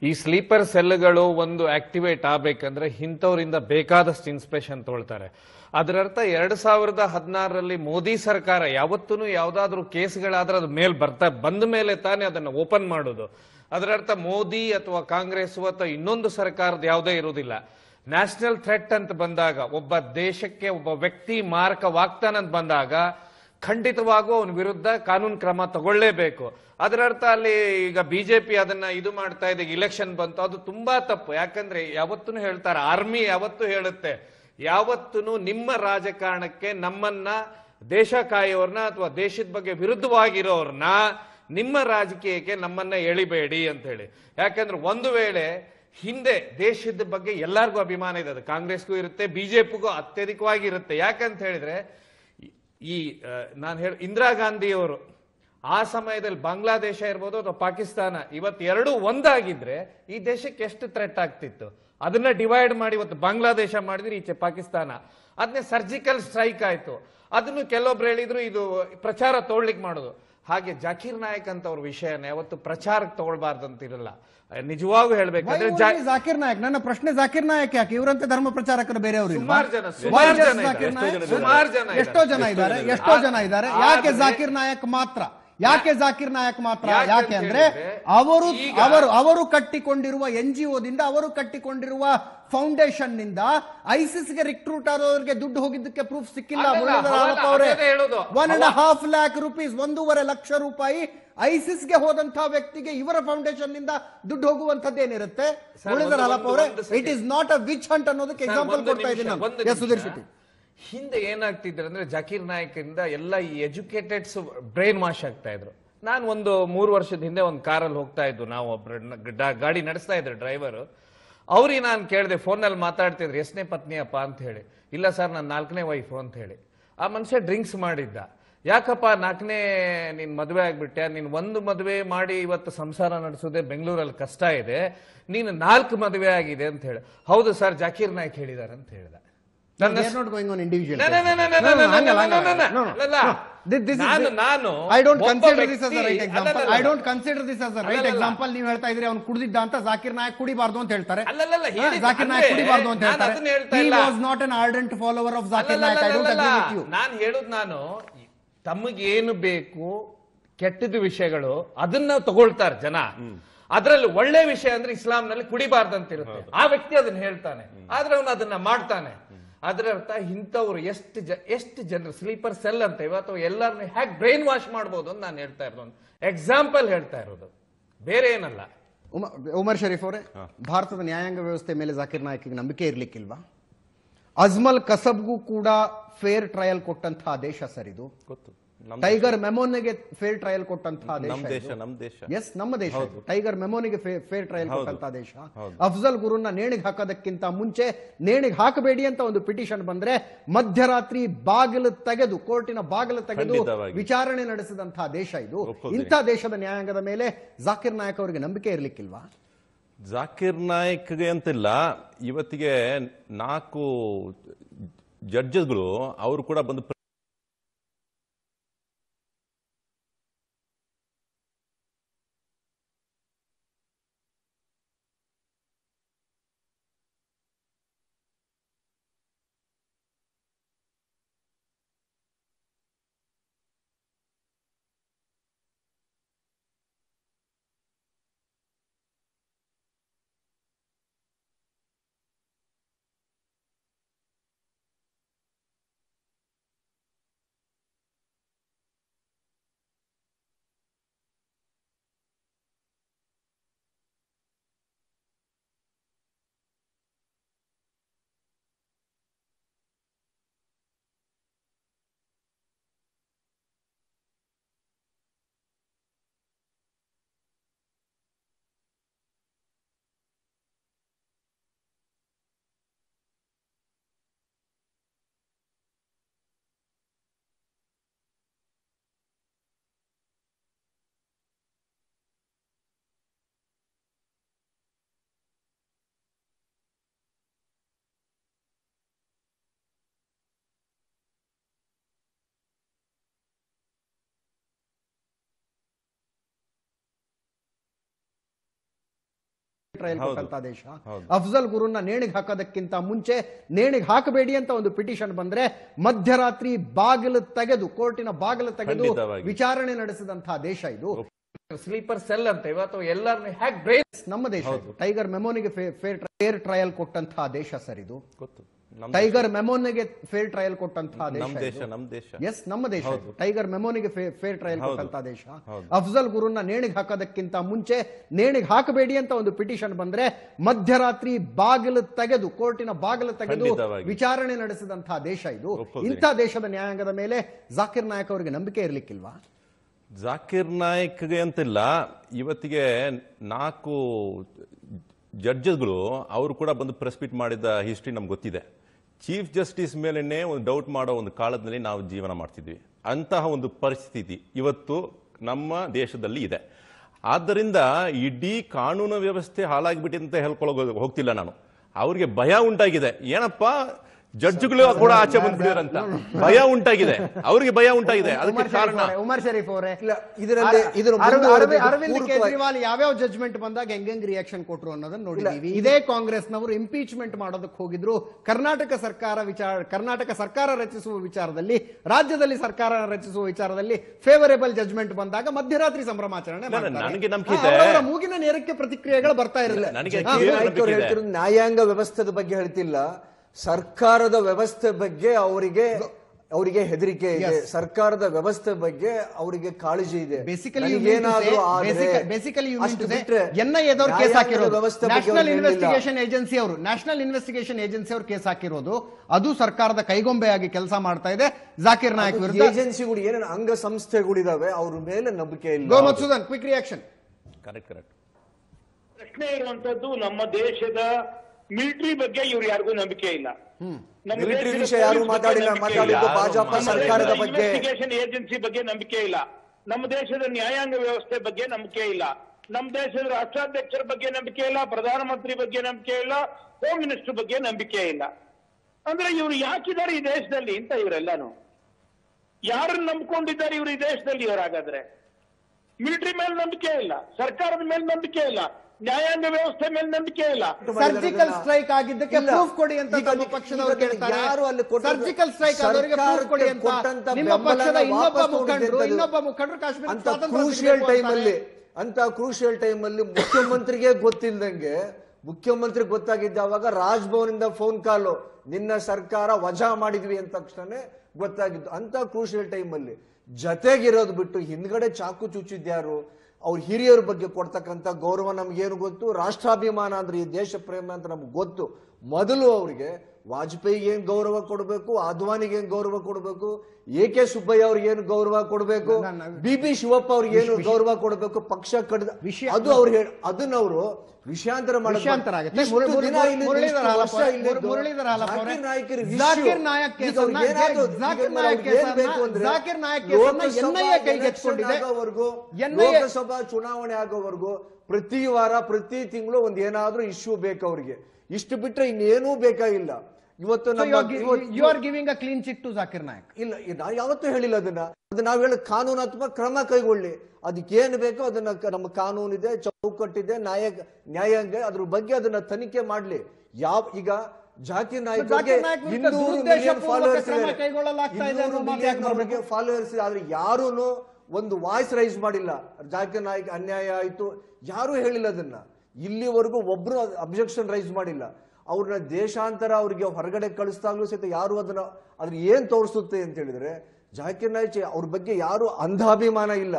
ಈ ಸ್ಲೀಪರ್ ಸೆಲ್ಗಳು ಒಂದು ಆಕ್ಟಿವೇಟ್ ಆಗಬೇಕಂದ್ರೆ ಇಂಥವರಿಂದ ಬೇಕಾದಷ್ಟು ಇನ್ಸ್ಪಿರೇಷನ್ ತೊಳ್ತಾರೆ ಅದರ ಅರ್ಥ ಎರಡು ಸಾವಿರದ ಹದಿನಾರರಲ್ಲಿ ಮೋದಿ ಸರ್ಕಾರ ಯಾವತ್ತೂ ಯಾವುದಾದ್ರೂ ಕೇಸ್ಗಳಾದ್ರೆ ಅದ್ರ ಮೇಲೆ ಬರ್ತಾ ಬಂದ ಮೇಲೆ ತಾನೇ ಅದನ್ನು ಓಪನ್ ಮಾಡೋದು. ಅದರರ್ಥ ಮೋದಿ ಅಥವಾ ಕಾಂಗ್ರೆಸ್ ಅಥವಾ ಇನ್ನೊಂದು ಸರ್ಕಾರದ ಯಾವುದೇ ಇರುವುದಿಲ್ಲ. ನ್ಯಾಷನಲ್ ಥ್ರೆಟ್ ಅಂತ ಬಂದಾಗ ಒಬ್ಬ ದೇಶಕ್ಕೆ ಒಬ್ಬ ವ್ಯಕ್ತಿ ಮಾರಕವಾಗ್ತಾನಂತ ಬಂದಾಗ ಖಂಡಿತವಾಗೂ ಅವನ ವಿರುದ್ಧ ಕಾನೂನು ಕ್ರಮ ತಗೊಳ್ಳೇಬೇಕು. ಅದರ ಅರ್ಥ ಅಲ್ಲಿ ಈಗ ಬಿಜೆಪಿ ಅದನ್ನ ಇದು ಮಾಡ್ತಾ ಇದೆ ಇಲೆಕ್ಷನ್ ಬಂತು. ಅದು ತುಂಬಾ ತಪ್ಪು. ಯಾಕಂದ್ರೆ ಯಾವತ್ತೂ ಹೇಳ್ತಾರೆ ಆರ್ಮಿ ಯಾವತ್ತೂ ಹೇಳುತ್ತೆ ಯಾವತ್ತೂ ನಿಮ್ಮ ರಾಜಕಾರಣಕ್ಕೆ ನಮ್ಮನ್ನ ದೇಶ ಕಾಯೋರ್ನ ಅಥವಾ ದೇಶದ ಬಗ್ಗೆ ವಿರುದ್ಧವಾಗಿರೋರ್ನ ನಿಮ್ಮ ರಾಜಕೀಯಕ್ಕೆ ನಮ್ಮನ್ನ ಎಳಿಬೇಡಿ ಅಂತ ಹೇಳಿ ಯಾಕಂದ್ರೆ ಒಂದು ವೇಳೆ ಹಿಂದೆ ದೇಶದ ಬಗ್ಗೆ ಎಲ್ಲರಿಗೂ ಅಭಿಮಾನ ಇದೆ. ಅದು ಕಾಂಗ್ರೆಸ್ಗೂ ಇರುತ್ತೆ, ಬಿಜೆಪಿಗೂ ಅತ್ಯಧಿಕವಾಗಿ ಇರುತ್ತೆ ಯಾಕಂತ ಹೇಳಿದ್ರೆ ಈ ನಾನು ಹೇಳ ಇಂದಿರಾ ಗಾಂಧಿಯವರು, ಆ ಸಮಯದಲ್ಲಿ ಬಾಂಗ್ಲಾದೇಶ ಇರ್ಬೋದು ಅಥವಾ ಪಾಕಿಸ್ತಾನ, ಇವತ್ತು ಎರಡೂ ಒಂದಾಗಿದ್ರೆ ಈ ದೇಶಕ್ಕೆ ಎಷ್ಟು ಥ್ರೆಟ್ ಆಗ್ತಿತ್ತು? ಅದನ್ನ ಡಿವೈಡ್ ಮಾಡಿ ಇವತ್ತು ಬಾಂಗ್ಲಾದೇಶ ಮಾಡಿದ್ರೆ ಈಚೆ ಪಾಕಿಸ್ತಾನ. ಅದನ್ನೇ ಸರ್ಜಿಕಲ್ ಸ್ಟ್ರೈಕ್ ಆಯಿತು. ಅದನ್ನು ಕೆಲವೊಬ್ರು ಹೇಳಿದ್ರು ಇದು ಪ್ರಚಾರ ತೋಳ್ಲಿಕ್ಕೆ ಮಾಡೋದು. ಹಾಗೆ ಜಾಕೀರ್ ನಾಯಕ್ ಅಂತ ಅವ್ರ ವಿಷಯನ ಯಾವತ್ತು ಪ್ರಚಾರಕ್ಕೆ ತಗೊಳ್ಬಾರ್ದು ಅಂತ ಇರಲ್ಲ. ನಿಜವಾಗೂ ಹೇಳ್ಬೇಕಂದ್ರೆ ಜಾಕಿರ್ ನಾಯಕ್ ನನ್ನ ಪ್ರಶ್ನೆ ಜಾಕಿರ್ ನಾಯಕ್ ಯಾಕೆ? ಇವರಂತೆ ಧರ್ಮ ಪ್ರಚಾರಕರು ಬೇರೆಯವರು? ಸುಮಾರು ಜನ, ಸುಮಾರು. ಎಷ್ಟೋ ಜನ ಇದ್ದಾರೆ. ಎಷ್ಟೋ ಜನ ಇದ್ದಾರೆ ಯಾಕೆ ಜಾಕಿರ್ ನಾಯಕ್ ಮಾತ್ರ? ಯಾಕೆ ಜಾಕಿರ್ ನಾಯಕ್ ಮಾತ್ರ? ಯಾಕೆ ಅಂದ್ರೆ ಅವರು ಅವರು ಅವರು ಕಟ್ಟಿಕೊಂಡಿರುವ ಎನ್ ಜಿ ದಿಂದ ಅವರು ಕಟ್ಟಿಕೊಂಡಿರುವ ಫೌಂಡೇಶನ್ನಿಂದ ಐಸಿಸ್ಗೆ ರಿಕ್ರೂಟ್ ಆದವರಿಗೆ ದುಡ್ಡು ಹೋಗಿದ್ದಕ್ಕೆ ಪ್ರೂಫ್ ಸಿಕ್ಕಿಲ್ಲ. ಅವರೇ. One and half lakh rupees ಒಂದೂವರೆ ಲಕ್ಷ ರೂಪಾಯಿ ಐಸಿಸ್ಗೆ ಹೋದಂತಹ ವ್ಯಕ್ತಿಗೆ ಇವರ ಫೌಂಡೇಶನ್ನಿಂದ ದುಡ್ಡು ಹೋಗುವಂತದ್ದೇನಿರುತ್ತೆ ಅವರೇ it is not a witch hunt ಅನ್ನೋದಕ್ಕೆ ಎಕ್ಸಾಂಪಲ್ ಕೊಡ್ತಾ ಇದ್ದೀನಿ ಸುಧೀರ್ ಶೆಟ್ಟಿ. ಹಿಂದೆ ಏನಾಗ್ತಿದ್ರು ಅಂದ್ರೆ ಜಕೀರ್ ನಾಯಕ್ ಇಂದ ಎಲ್ಲ ಈ ಎಜುಕೇಟೆಡ್ಸ್ ಬ್ರೈನ್ ವಾಶ್ ಆಗ್ತಾ ಇದ್ರು. ನಾನು ಒಂದು ಮೂರು ವರ್ಷದ ಹಿಂದೆ ಒಂದು ಕಾರಲ್ಲಿ ಹೋಗ್ತಾ ಇದ್ದು, ನಾವು ಒಬ್ರು ಗಾಡಿ ನಡೆಸ್ತಾ ಇದ್ರು ಡ್ರೈವರು. ಅವ್ರಿಗೆ ನಾನು ಕೇಳಿದೆ ಫೋನಲ್ಲಿ ಮಾತಾಡ್ತಿದ್ರು ಎಷ್ಟನೇ ಪತ್ನಿಯಪ್ಪ ಅಂತ ಹೇಳಿ. ಇಲ್ಲ ಸರ್, ನಾನು ನಾಲ್ಕನೇ ವೈಫು ಅಂತ ಹೇಳಿ. ಆ ಮನುಷ್ಯ ಡ್ರಿಂಕ್ಸ್ ಮಾಡಿದ್ದ. ಯಾಕಪ್ಪ, ನಾಲ್ಕನೇ ನೀನು ಮದುವೆ ಆಗಿಬಿಟ್ಟೆ ನೀನು ಒಂದು ಮದುವೆ ಮಾಡಿ ಇವತ್ತು ಸಂಸಾರ ನಡೆಸೋದೆ ಬೆಂಗಳೂರಲ್ಲಿ ಕಷ್ಟ ಇದೆ. ನೀನು ನಾಲ್ಕು ಮದುವೆ ಆಗಿದೆ ಅಂತ ಹೇಳಿ. ಹೌದು ಸರ್, ಜಾಕೀರ್ ನಾಯ್ಕ್ ಹೇಳಿದಾರೆ ಅಂತ ಹೇಳ್ದ. ನನ್ನ They are not going on individual No, no, no, no, no, cases. no, no, no, ಹಂಗಲ್ಲ, no, no, ಹಂಗಲ್ಲ. no, No, no, no, no. no. This- this is ನಾನು- the- ನಾನು I don't ಒಬ್ಬ consider this as a ವ್ಯಕ್ತಿ- right example. I don't consider this as a right example. ನೀವು ಹೇಳ್ತಾ ಇದ್ರೆ ಅವ್ನು ಕುಡಿದಿದ್ದ ಅಂತ ಜಾಕಿರ್ ನಾಯಕ್ ಕುಡಿಬಾರ್ದು ಅಂತ ಹೇಳ್ತಾರೆ ಜಾಕಿರ್ ನಾಯಕ್ ಕುಡಿಬಾರ್ದು ಅಂತ ನಾನು ಹೇಳ್ತಾರೆ ಅದನ್ನ ಹೇಳ್ತಾ He ಇಲ್ಲ. was not an ardent follower of Zakir Nayak. I don't agree with you. ನಾನು ಹೇಳುದು ನಾನು ತಮಗೆ ಏನು ಬೇಕು ಕೆಟ್ಟದ ವಿಷಯಗಳು ಅದನ್ನ ತಗೊಳ್ತಾರೆ ಜನ ಅದರಲ್ಲಿ ಒಳ್ಳೆ ವಿಷಯ ಅಂದ್ರೆ ಇಸ್ಲಾಂನಲ್ಲಿ ಅಂತ ಇರುತ್ತೆ ಆ ವ್ಯಕ್ತಿ ಅದನ್ನ ಹೇಳ್ತಾನೆ ಆದ್ರೆ ಅವನು ಅದನ್ನ ಮಾಡ್ತಾನೆ ಅದರ ಅರ್ಥ ಇಂಥವ್ರು ಎಷ್ಟು ಜ ಎಷ್ಟು ಜನರು ಸ್ಲೀಪರ್ ಸೆಲ್ ಅಂತ ಇವತ್ತು ಎಲ್ಲರನ್ನ ಹ್ಯಾಕ್ ಬ್ರೈನ್ ವಾಶ್ ಮಾಡ್ಬೋದು ಅಂತ ನಾನು ಹೇಳ್ತಾ ಇರೋದು. ಎಕ್ಸಾಂಪಲ್ ಹೇಳ್ತಾ ಇರೋದು. ಬೇರೆ ಏನಲ್ಲ. ಉಮ- ಉಮರ್ ಶರೀಫ್ ಅವರೇ ಭಾರತದ ನ್ಯಾಯಾಂಗ ವ್ಯವಸ್ಥೆ ಮೇಲೆ ಜಾಕಿರ್ ನಾಯಕಿಗೆ ನಂಬಿಕೆ ಇರ್ಲಿಕ್ಕಿಲ್ವಾ? ಅಜ್ಮಲ್ ಕಸಬ್ಗೂ ಕೂಡ ಫೇರ್ ಟ್ರಯಲ್ ಕೊಟ್ಟಂತಹ ದೇಶ ಸರ್ ಇದು. ಗೊತ್ತು. ಟೈಗರ್ ಮೆಮೋನಿಗೆ ಫೇರ್ ಟ್ರಯಲ್ ಕೊಟ್ಟಂತಹ ದೇಶ ದೇಶ ನಮ್ ದೇಶ. ಎಸ್ ನಮ್ಮ ದೇಶ ಟೈಗರ್ ಮೆಮೋನಿಗೆ ಫೇರ್ ಟ್ರಯಲ್ ಕೊಟ್ಟಂತಹ ಕೊಟ್ಟಂತ ದೇಶ ಅಫ್ಜಲ್ ಗುರುನ ನೇಣಿಗೆ ಹಾಕೋದಕ್ಕಿಂತ ಮುಂಚೆ ನೇಣಿಗೆ ಹಾಕಬೇಡಿ ಅಂತ ಒಂದು ಪಿಟಿಷನ್ ಬಂದ್ರೆ ಮಧ್ಯರಾತ್ರಿ ಬಾಗಿಲು ತೆಗೆದು ಕೋರ್ಟಿನ ಬಾಗಿಲು ತೆಗೆದು ವಿಚಾರಣೆ ನಡೆಸಿದಂತಹ ದೇಶ ಇದು. ಇಂಥ ದೇಶದ ನ್ಯಾಯಾಂಗದ ಮೇಲೆ ಜಾಕಿರ್ ನಾಯಕ್ ಅವರಿಗೆ ನಂಬಿಕೆ ಇರ್ಲಿಕ್ಕಿಲ್ವಾ? ಜಾಕಿರ್ ನಾಯಕ್ಗೆ ಅಂತಿಲ್ಲ. ಇವತ್ತಿಗೆ ನಾಲ್ಕು ಜಡ್ಜಸ್ಗಳು ಅವರು ಕೂಡ ಬಂದು ಟ್ರಯಲ್ ಹೌದು. ಕೊಟ್ಟಂತ ದೇಶ. ಅಫ್ಜಲ್ ಗುರುನ ನೇಣಿಗೆ ಹಾಕೋದಕ್ಕಿಂತ ಮುಂಚೆ ನೇಣಿಗೆ ಹಾಕಬೇಡಿ ಅಂತ ಒಂದು ಪಿಟಿಷನ್ ಬಂದ್ರೆ ಮಧ್ಯರಾತ್ರಿ ಬಾಗಿಲು ತೆಗೆದು ಕೋರ್ಟಿನ ಬಾಗಿಲು ತೆಗೆದು ವಿಚಾರಣೆ ನಡೆಸಿದಂತಹ ದೇಶ ಇದು. ಸ್ಲೀಪರ್ ಸೆಲ್ ಅಂತ ಇವತ್ತು ಎಲ್ಲರನ್ನ ಹ್ಯಾಕ್ ಬ್ರೇಕ್ ನಮ್ಮ ದೇಶ ಟೈಗರ್ ಮೆಮೋನಿಗೆ ಫೇರ್ ಫೇರ್ ಟ್ರಯಲ್ ಕೊಟ್ಟಂತಹ ದೇಶ ಸರ್ ಇದು. ಗೊತ್ತು. ಟೈಗರ್ ಮೆಮೋನಿಗೆ ಫೇರ್ ಟ್ರಯಲ್ ಕೊಟ್ಟಂತಹ ದೇಶ ಎಸ್ ನಮ್ಮ ದೇಶ ಟೈಗರ್ ಮೆಮೋನಿಗೆ ಫೇರ್ ಟ್ರಯಲ್ ಕೊಟ್ಟಂತಹ ಕೊಟ್ಟಂತ ದೇಶ. ಅಫ್ಜಲ್ ಗುರುನ ನೇಣಿಗೆ ಹಾಕೋದಕ್ಕಿಂತ ಮುಂಚೆ ನೇಣಿಗೆ ಹಾಕಬೇಡಿ ಅಂತ ಒಂದು ಪಿಟಿಷನ್ ಬಂದ್ರೆ ಮಧ್ಯರಾತ್ರಿ ಬಾಗಿಲು ತೆಗೆದು ಕೋರ್ಟಿನ ಬಾಗಿಲು ತೆಗೆದು ವಿಚಾರಣೆ ನಡೆಸಿದಂತಹ ದೇಶ ಇದು. ಇಂಥ ದೇಶದ ನ್ಯಾಯಾಂಗದ ಮೇಲೆ ಜಾಕಿರ್ ನಾಯಕ್ ಅವರಿಗೆ ನಂಬಿಕೆ ಇರ್ಲಿಕ್ಕಿಲ್ವಾ? ಜಾಕಿರ್ ನಾಯಕ್ಗೆ ಅಂತಿಲ್ಲ. ಇವತ್ತಿಗೆ ನಾಲ್ಕು ಜಡ್ಜಸ್ಗಳು ಅವರು ಕೂಡ ಬಂದು ಪ್ರೆಸ್ ಮೀಟ್ ಮಾಡಿದ ಹಿಸ್ಟ್ರಿ ನಮ್ಗೆ ಗೊತ್ತಿದೆ. ಚೀಫ್ ಜಸ್ಟಿಸ್ ಮೇಲೇನೆ ಒಂದು ಡೌಟ್ ಮಾಡೋ ಒಂದು ಕಾಲದಲ್ಲಿ ನಾವು ಜೀವನ ಮಾಡ್ತಿದ್ವಿ. ಅಂತಹ ಒಂದು ಪರಿಸ್ಥಿತಿ ಇವತ್ತು ನಮ್ಮ ದೇಶದಲ್ಲಿ ಇದೆ. ಆದ್ದರಿಂದ ಇಡೀ ಕಾನೂನು ವ್ಯವಸ್ಥೆ ಹಾಳಾಗಿಬಿಟ್ಟಿದೆ ಅಂತ ಹೇಳ್ಕೊಳ್ಳೋ ಹೋಗ್ತಿಲ್ಲ ನಾನು. ಅವ್ರಿಗೆ ಭಯ ಉಂಟಾಗಿದೆ. ಏನಪ್ಪ? ಜಡ್ಜ್ಗಳು ಕೂಡ ಆಚೆ ಬಂದ್ಬಿಡಿದ್ರಂತ ಭಯ ಉಂಟಾಗಿದೆ. ಅವ್ರಿಗೆ ಭಯ ಉಂಟಾಗಿದೆ. ಅದಕ್ಕೆ ಉಮರ್ ಶರೀಫ್ ಕಾರಣ. ಅವರೇ, ಉಮರ್ ಶರೀಫ್ ಅವರೇ. ಅರವಿಂದ್- ಕೇಜ್ರಿವಾಲ್ ಯಾವ್ಯಾವ ಜಜ್ಮೆಂಟ್ ಬಂದಾಗ ಹೆಂಗ್ ರಿಯಾಕ್ಷನ್ ಕೊಟ್ರು ಅನ್ನೋದನ್ನ ನೋಡಿದೀವಿ. ಇದೇ ಕಾಂಗ್ರೆಸ್ ನವರು ಇಂಪೀಚ್ಮೆಂಟ್ ಮಾಡೋದಕ್ಕೆ ಹೋಗಿದ್ರು. ಕರ್ನಾಟಕ ಸರ್ಕಾರ ವಿಚಾರ ಕರ್ನಾಟಕ ಸರ್ಕಾರ ರಚಿಸುವ ವಿಚಾರದಲ್ಲಿ ರಾಜ್ಯದಲ್ಲಿ ಸರ್ಕಾರ ರಚಿಸುವ ವಿಚಾರದಲ್ಲಿ ಫೇವರೇಬಲ್ ಜಜ್ಮೆಂಟ್ ಬಂದಾಗ ಮಧ್ಯರಾತ್ರಿ ಸಂಭ್ರಮಾಚರಣೆ. ನನಗೆ ನಂಬಿಕೆ ಇದೆ. ಮೂಗಿನ ನೇರಕ್ಕೆ ಪ್ರತಿಕ್ರಿಯೆಗಳು ಬರ್ತಾ ಇರಲಿಲ್ಲ. ನನಗೆ ನ್ಯಾಯಾಂಗ ವ್ಯವಸ್ಥೆದ ಬಗ್ಗೆ ಹೇಳ್ತಿಲ್ಲ. ಸರ್ಕಾರದ ವ್ಯವಸ್ಥೆ ಬಗ್ಗೆ ಅವರಿಗೆ ಅವರಿಗೆ ಹೆದರಿಕೆ ಇದೆ. ಸರ್ಕಾರದ ವ್ಯವಸ್ಥೆ ಬಗ್ಗೆ ಅವರಿಗೆ ಕಾಳಜಿ ಇದೆ. ನ್ಯಾಷನಲ್ ಇನ್ವೆಸ್ಟಿಗೇಷನ್ ಏಜೆನ್ಸಿ ಅವರು ನ್ಯಾಷನಲ್ ಇನ್ವೆಸ್ಟಿಗೇಷನ್ ಏಜೆನ್ಸಿ ಅವರು ಕೇಸ್ ಹಾಕಿರೋದು. ಅದು ಸರ್ಕಾರದ ಕೈಗೊಂಬೆಯಾಗಿ ಕೆಲಸ ಮಾಡ್ತಾ ಇದೆ. ಜಾಕಿರ್ ನಾಯಕ್ ವಿರುದ್ಧ ಏಜೆನ್ಸಿಗಳು ಏನೇನು ಅಂಗ ಸಂಸ್ಥೆಗಳಿದಾವೆ ಅವ್ರ ಮೇಲೆ ನಂಬಿಕೆ ಇಲ್ಲ. Madhusudan quick reaction correct correct ಪ್ರಶ್ನೆ ಇರುವಂತದ್ದು ನಮ್ಮ ದೇಶದ ಮಿಲಿಟರಿ ಬಗ್ಗೆ ಇವ್ರು ಯಾರಿಗೂ ನಂಬಿಕೆ ಇಲ್ಲ. ಮಿಲಿಟರಿ ವಿಷಯ ಯಾರು ಮಾತಾಡಿಲ್ಲ, ಮಾತಾಡಿದ್ದು. ಭಾಜಪ ಸರ್ಕಾರದ ಬಗ್ಗೆ. ಇನ್ವೆಸ್ಟಿಗೇಷನ್ ಏಜೆನ್ಸಿ ಬಗ್ಗೆ ನಂಬಿಕೆ ಇಲ್ಲ. ನಮ್ಮ ದೇಶದ ನ್ಯಾಯಾಂಗ ವ್ಯವಸ್ಥೆ ಬಗ್ಗೆ ನಂಬಿಕೆ ಇಲ್ಲ. ನಮ್ಮ ದೇಶದ ರಾಷ್ಟ್ರಾಧ್ಯಕ್ಷರ ಬಗ್ಗೆ ನಂಬಿಕೆ ಇಲ್ಲ ಪ್ರಧಾನಮಂತ್ರಿ ಬಗ್ಗೆ ನಂಬಿಕೆ ಇಲ್ಲ ಹೋಮ್ ಮಿನಿಸ್ಟರ್ ಬಗ್ಗೆ ನಂಬಿಕೆ ಇಲ್ಲ. ಅಂದ್ರೆ ಇವರು ಯಾಕಿದ್ದಾರೆ ಈ ದೇಶದಲ್ಲಿ ಅಂತ ಇವರೆಲ್ಲಾನು? ಯಾರನ್ನ ನಂಬ್ಕೊಂಡಿದ್ದಾರೆ ಇವರು ಈ ದೇಶದಲ್ಲಿ ಇವರಾಗಾದ್ರೆ? ಮಿಲಿಟರಿ ಮೇಲೆ ನಂಬಿಕೆ ಇಲ್ಲ. ಸರ್ಕಾರದ ಮೇಲೆ ನಂಬಿಕೆ ಇಲ್ಲ. ನ್ಯಾಯಾಂಗ ವ್ಯವಸ್ಥೆ ಮೇಲೆ ನಂಬಿಕೆ ಇಲ್ಲ. ಸರ್ಜಿಕಲ್ ಸ್ಟ್ರೈಕ್ ಆಗಿದ್ದಕ್ಕೆ ಪ್ರೂಫ್ ಕೊಡಿ ಅಂತ ತಮ್ಮ ಪಕ್ಷದವರು ಕೇಳ್ತಾರೆ. ಯಾರು ಅಲ್ಲಿ ಕೊಟ್ಟದ್ದು- ಸರ್ಜಿಕಲ್ ಸ್ಟ್ರೈಕ್ ಆದವರಿಗೆ ಪ್ರೂಫ್ ಕೊಡಿ ಅಂತ. ನಿಮ್ಮ ಪಕ್ಷದ ಇನ್ನೊಬ್ಬ ಮುಖಂಡರು ಇನ್ನೊಬ್ಬ ಮುಖಂಡರು ಕಾಶ್ಮೀರ ಅಂತ ಕ್ರೂಷಿಯಲ್ ಟೈಮ್ ಅಲ್ಲಿ ಅಂತ ಕ್ರೂಷಿಯಲ್ ಟೈಮ್ ಅಲ್ಲಿ ಮುಖ್ಯಮಂತ್ರಿಗೆ ಗೊತ್ತಿಲ್ಲದಂಗೆ ಮುಖ್ಯಮಂತ್ರಿ ಗೊತ್ತಾಗಿದ್ದಾವಾಗ ರಾಜ್ಭವನ್ ಇಂದ ಫೋನ್ ಕಾಲು ನಿನ್ನ ಸರ್ಕಾರ ವಜಾ ಮಾಡಿದ್ವಿ ಅಂತ ತಕ್ಷಣ ಗೊತ್ತಾಗಿದ್ದು ಅಂತ ಕ್ರೂಷಿಯಲ್ ಟೈಮ್ ಅಲ್ಲಿ ಜತೆಗಿರೋದು ಬಿಟ್ಟು ಹಿಂದ್ಗಡೆ ಚಾಕು ಚುಚ್ಚಿದ್ಯಾರು ಅವ್ರ ಹಿರಿಯರ ಬಗ್ಗೆ ಕೊಡ್ತಕ್ಕಂಥ ಗೌರವ ನಮ್ಗೇನು ಗೊತ್ತು? ರಾಷ್ಟ್ರಾಭಿಮಾನ ಅಂದ್ರೆ ಈ ದೇಶ ಪ್ರೇಮ ಅಂತ ನಮ್ಗೆ ಗೊತ್ತು. ಮೊದಲು ಅವ್ರಿಗೆ ವಾಜಪೇಯಿಗೆ ಏನ್ ಗೌರವ ಕೊಡಬೇಕು ಅದ್ವಾನಿಗೆ ಏನ್ ಗೌರವ ಕೊಡಬೇಕು ಎ ಕೆ ಸುಬ್ಬಯ್ಯ ಅವ್ರಿಗೆ ಏನು ಗೌರವ ಕೊಡಬೇಕು ಬಿ ಬಿ ಶಿವಪ್ಪ ಅವ್ರಿಗೆ ಏನು ಗೌರವ ಕೊಡಬೇಕು ಪಕ್ಷ ಕಡಿದ ವಿಷಯ- ಅದು ಅವ್ರು ಹೇಳ ಅದನ್ನ ಅವರು ವಿಷಯಾಂತರ ಅವ್ರಿಗೆ ಅವ್ರಿಗೆ ಲೋಕಸಭಾ ಚುನಾವಣೆ ಆಗೋವರೆಗೂ ಪ್ರತಿ ವಾರ ಪ್ರತಿ ತಿಂಗಳು ಒಂದ್ ಏನಾದ್ರೂ ಇಶ್ಯೂ ಬೇಕು ಅವ್ರಿಗೆ. ಇಷ್ಟು ಬಿಟ್ರೆ ಇನ್ನೇನೂ ಬೇಕಾಗಿಲ್ಲ. ಇವತ್ತು ಯು ನಮ್ಮ giving a clean chit to Zakir Naik ಇಲ್ಲ ನಾವು ಯಾವತ್ತೂ ಹೇಳಿಲ್ಲ ಅದನ್ನ. ಅದು ನಾವು ಹೇಳ ಕಾನೂನಾತ್ಮಕ ಕ್ರಮ ಕೈಗೊಳ್ಳಿ. ಅದಕ್ಕೆ ಏನು ಬೇಕೋ ಅದನ್ನ ನಮ್ಮ ಕಾನೂನಿದೆ ಚೌಕಟ್ಟಿದೆ ನ್ಯಾಯ ನ್ಯಾಯಾಂಗ ಅದ್ರ ಬಗ್ಗೆ ಅದನ್ನ ತನಿಖೆ ಮಾಡ್ಲಿ. ಯಾವ ಈಗ ಜಾಕಿರ್ ನಾಯಕ್ ಫಾಲೋವರ್ಸ್ ಆದ್ರೆ ಯಾರೂನು ಒಂದು ವಾಯ್ಸ್ ರೈಸ್ ಮಾಡಿಲ್ಲ. ಜಾಕಿರ್ ನಾಯಕ್ ಅನ್ಯಾಯ ಆಯ್ತು. ಯಾರು ಹೇಳಿಲ್ಲ ಅದನ್ನ. ಇಲ್ಲಿವರೆಗೂ ಒಬ್ರು ಅಬ್ಜೆಕ್ಷನ್ ರೈಸ್ ಮಾಡಿಲ್ಲ. ಅವ್ರನ್ನ ದೇಶಾಂತರ ಅವ್ರಿಗೆ ಹೊರಗಡೆ ಕಳಿಸ್ದಾಗ್ಲೂ ಸಹಿತ ಯಾರು ಅದನ್ನ ಅದ್ರ ಏನ್ ತೋರಿಸುತ್ತೆ ಅಂತ ಹೇಳಿದ್ರೆ ಜಾಕಿರ್ ನಾಯ್ಚಿ ಅವ್ರ ಬಗ್ಗೆ ಯಾರು ಅಂಧಾಭಿಮಾನ ಇಲ್ಲ.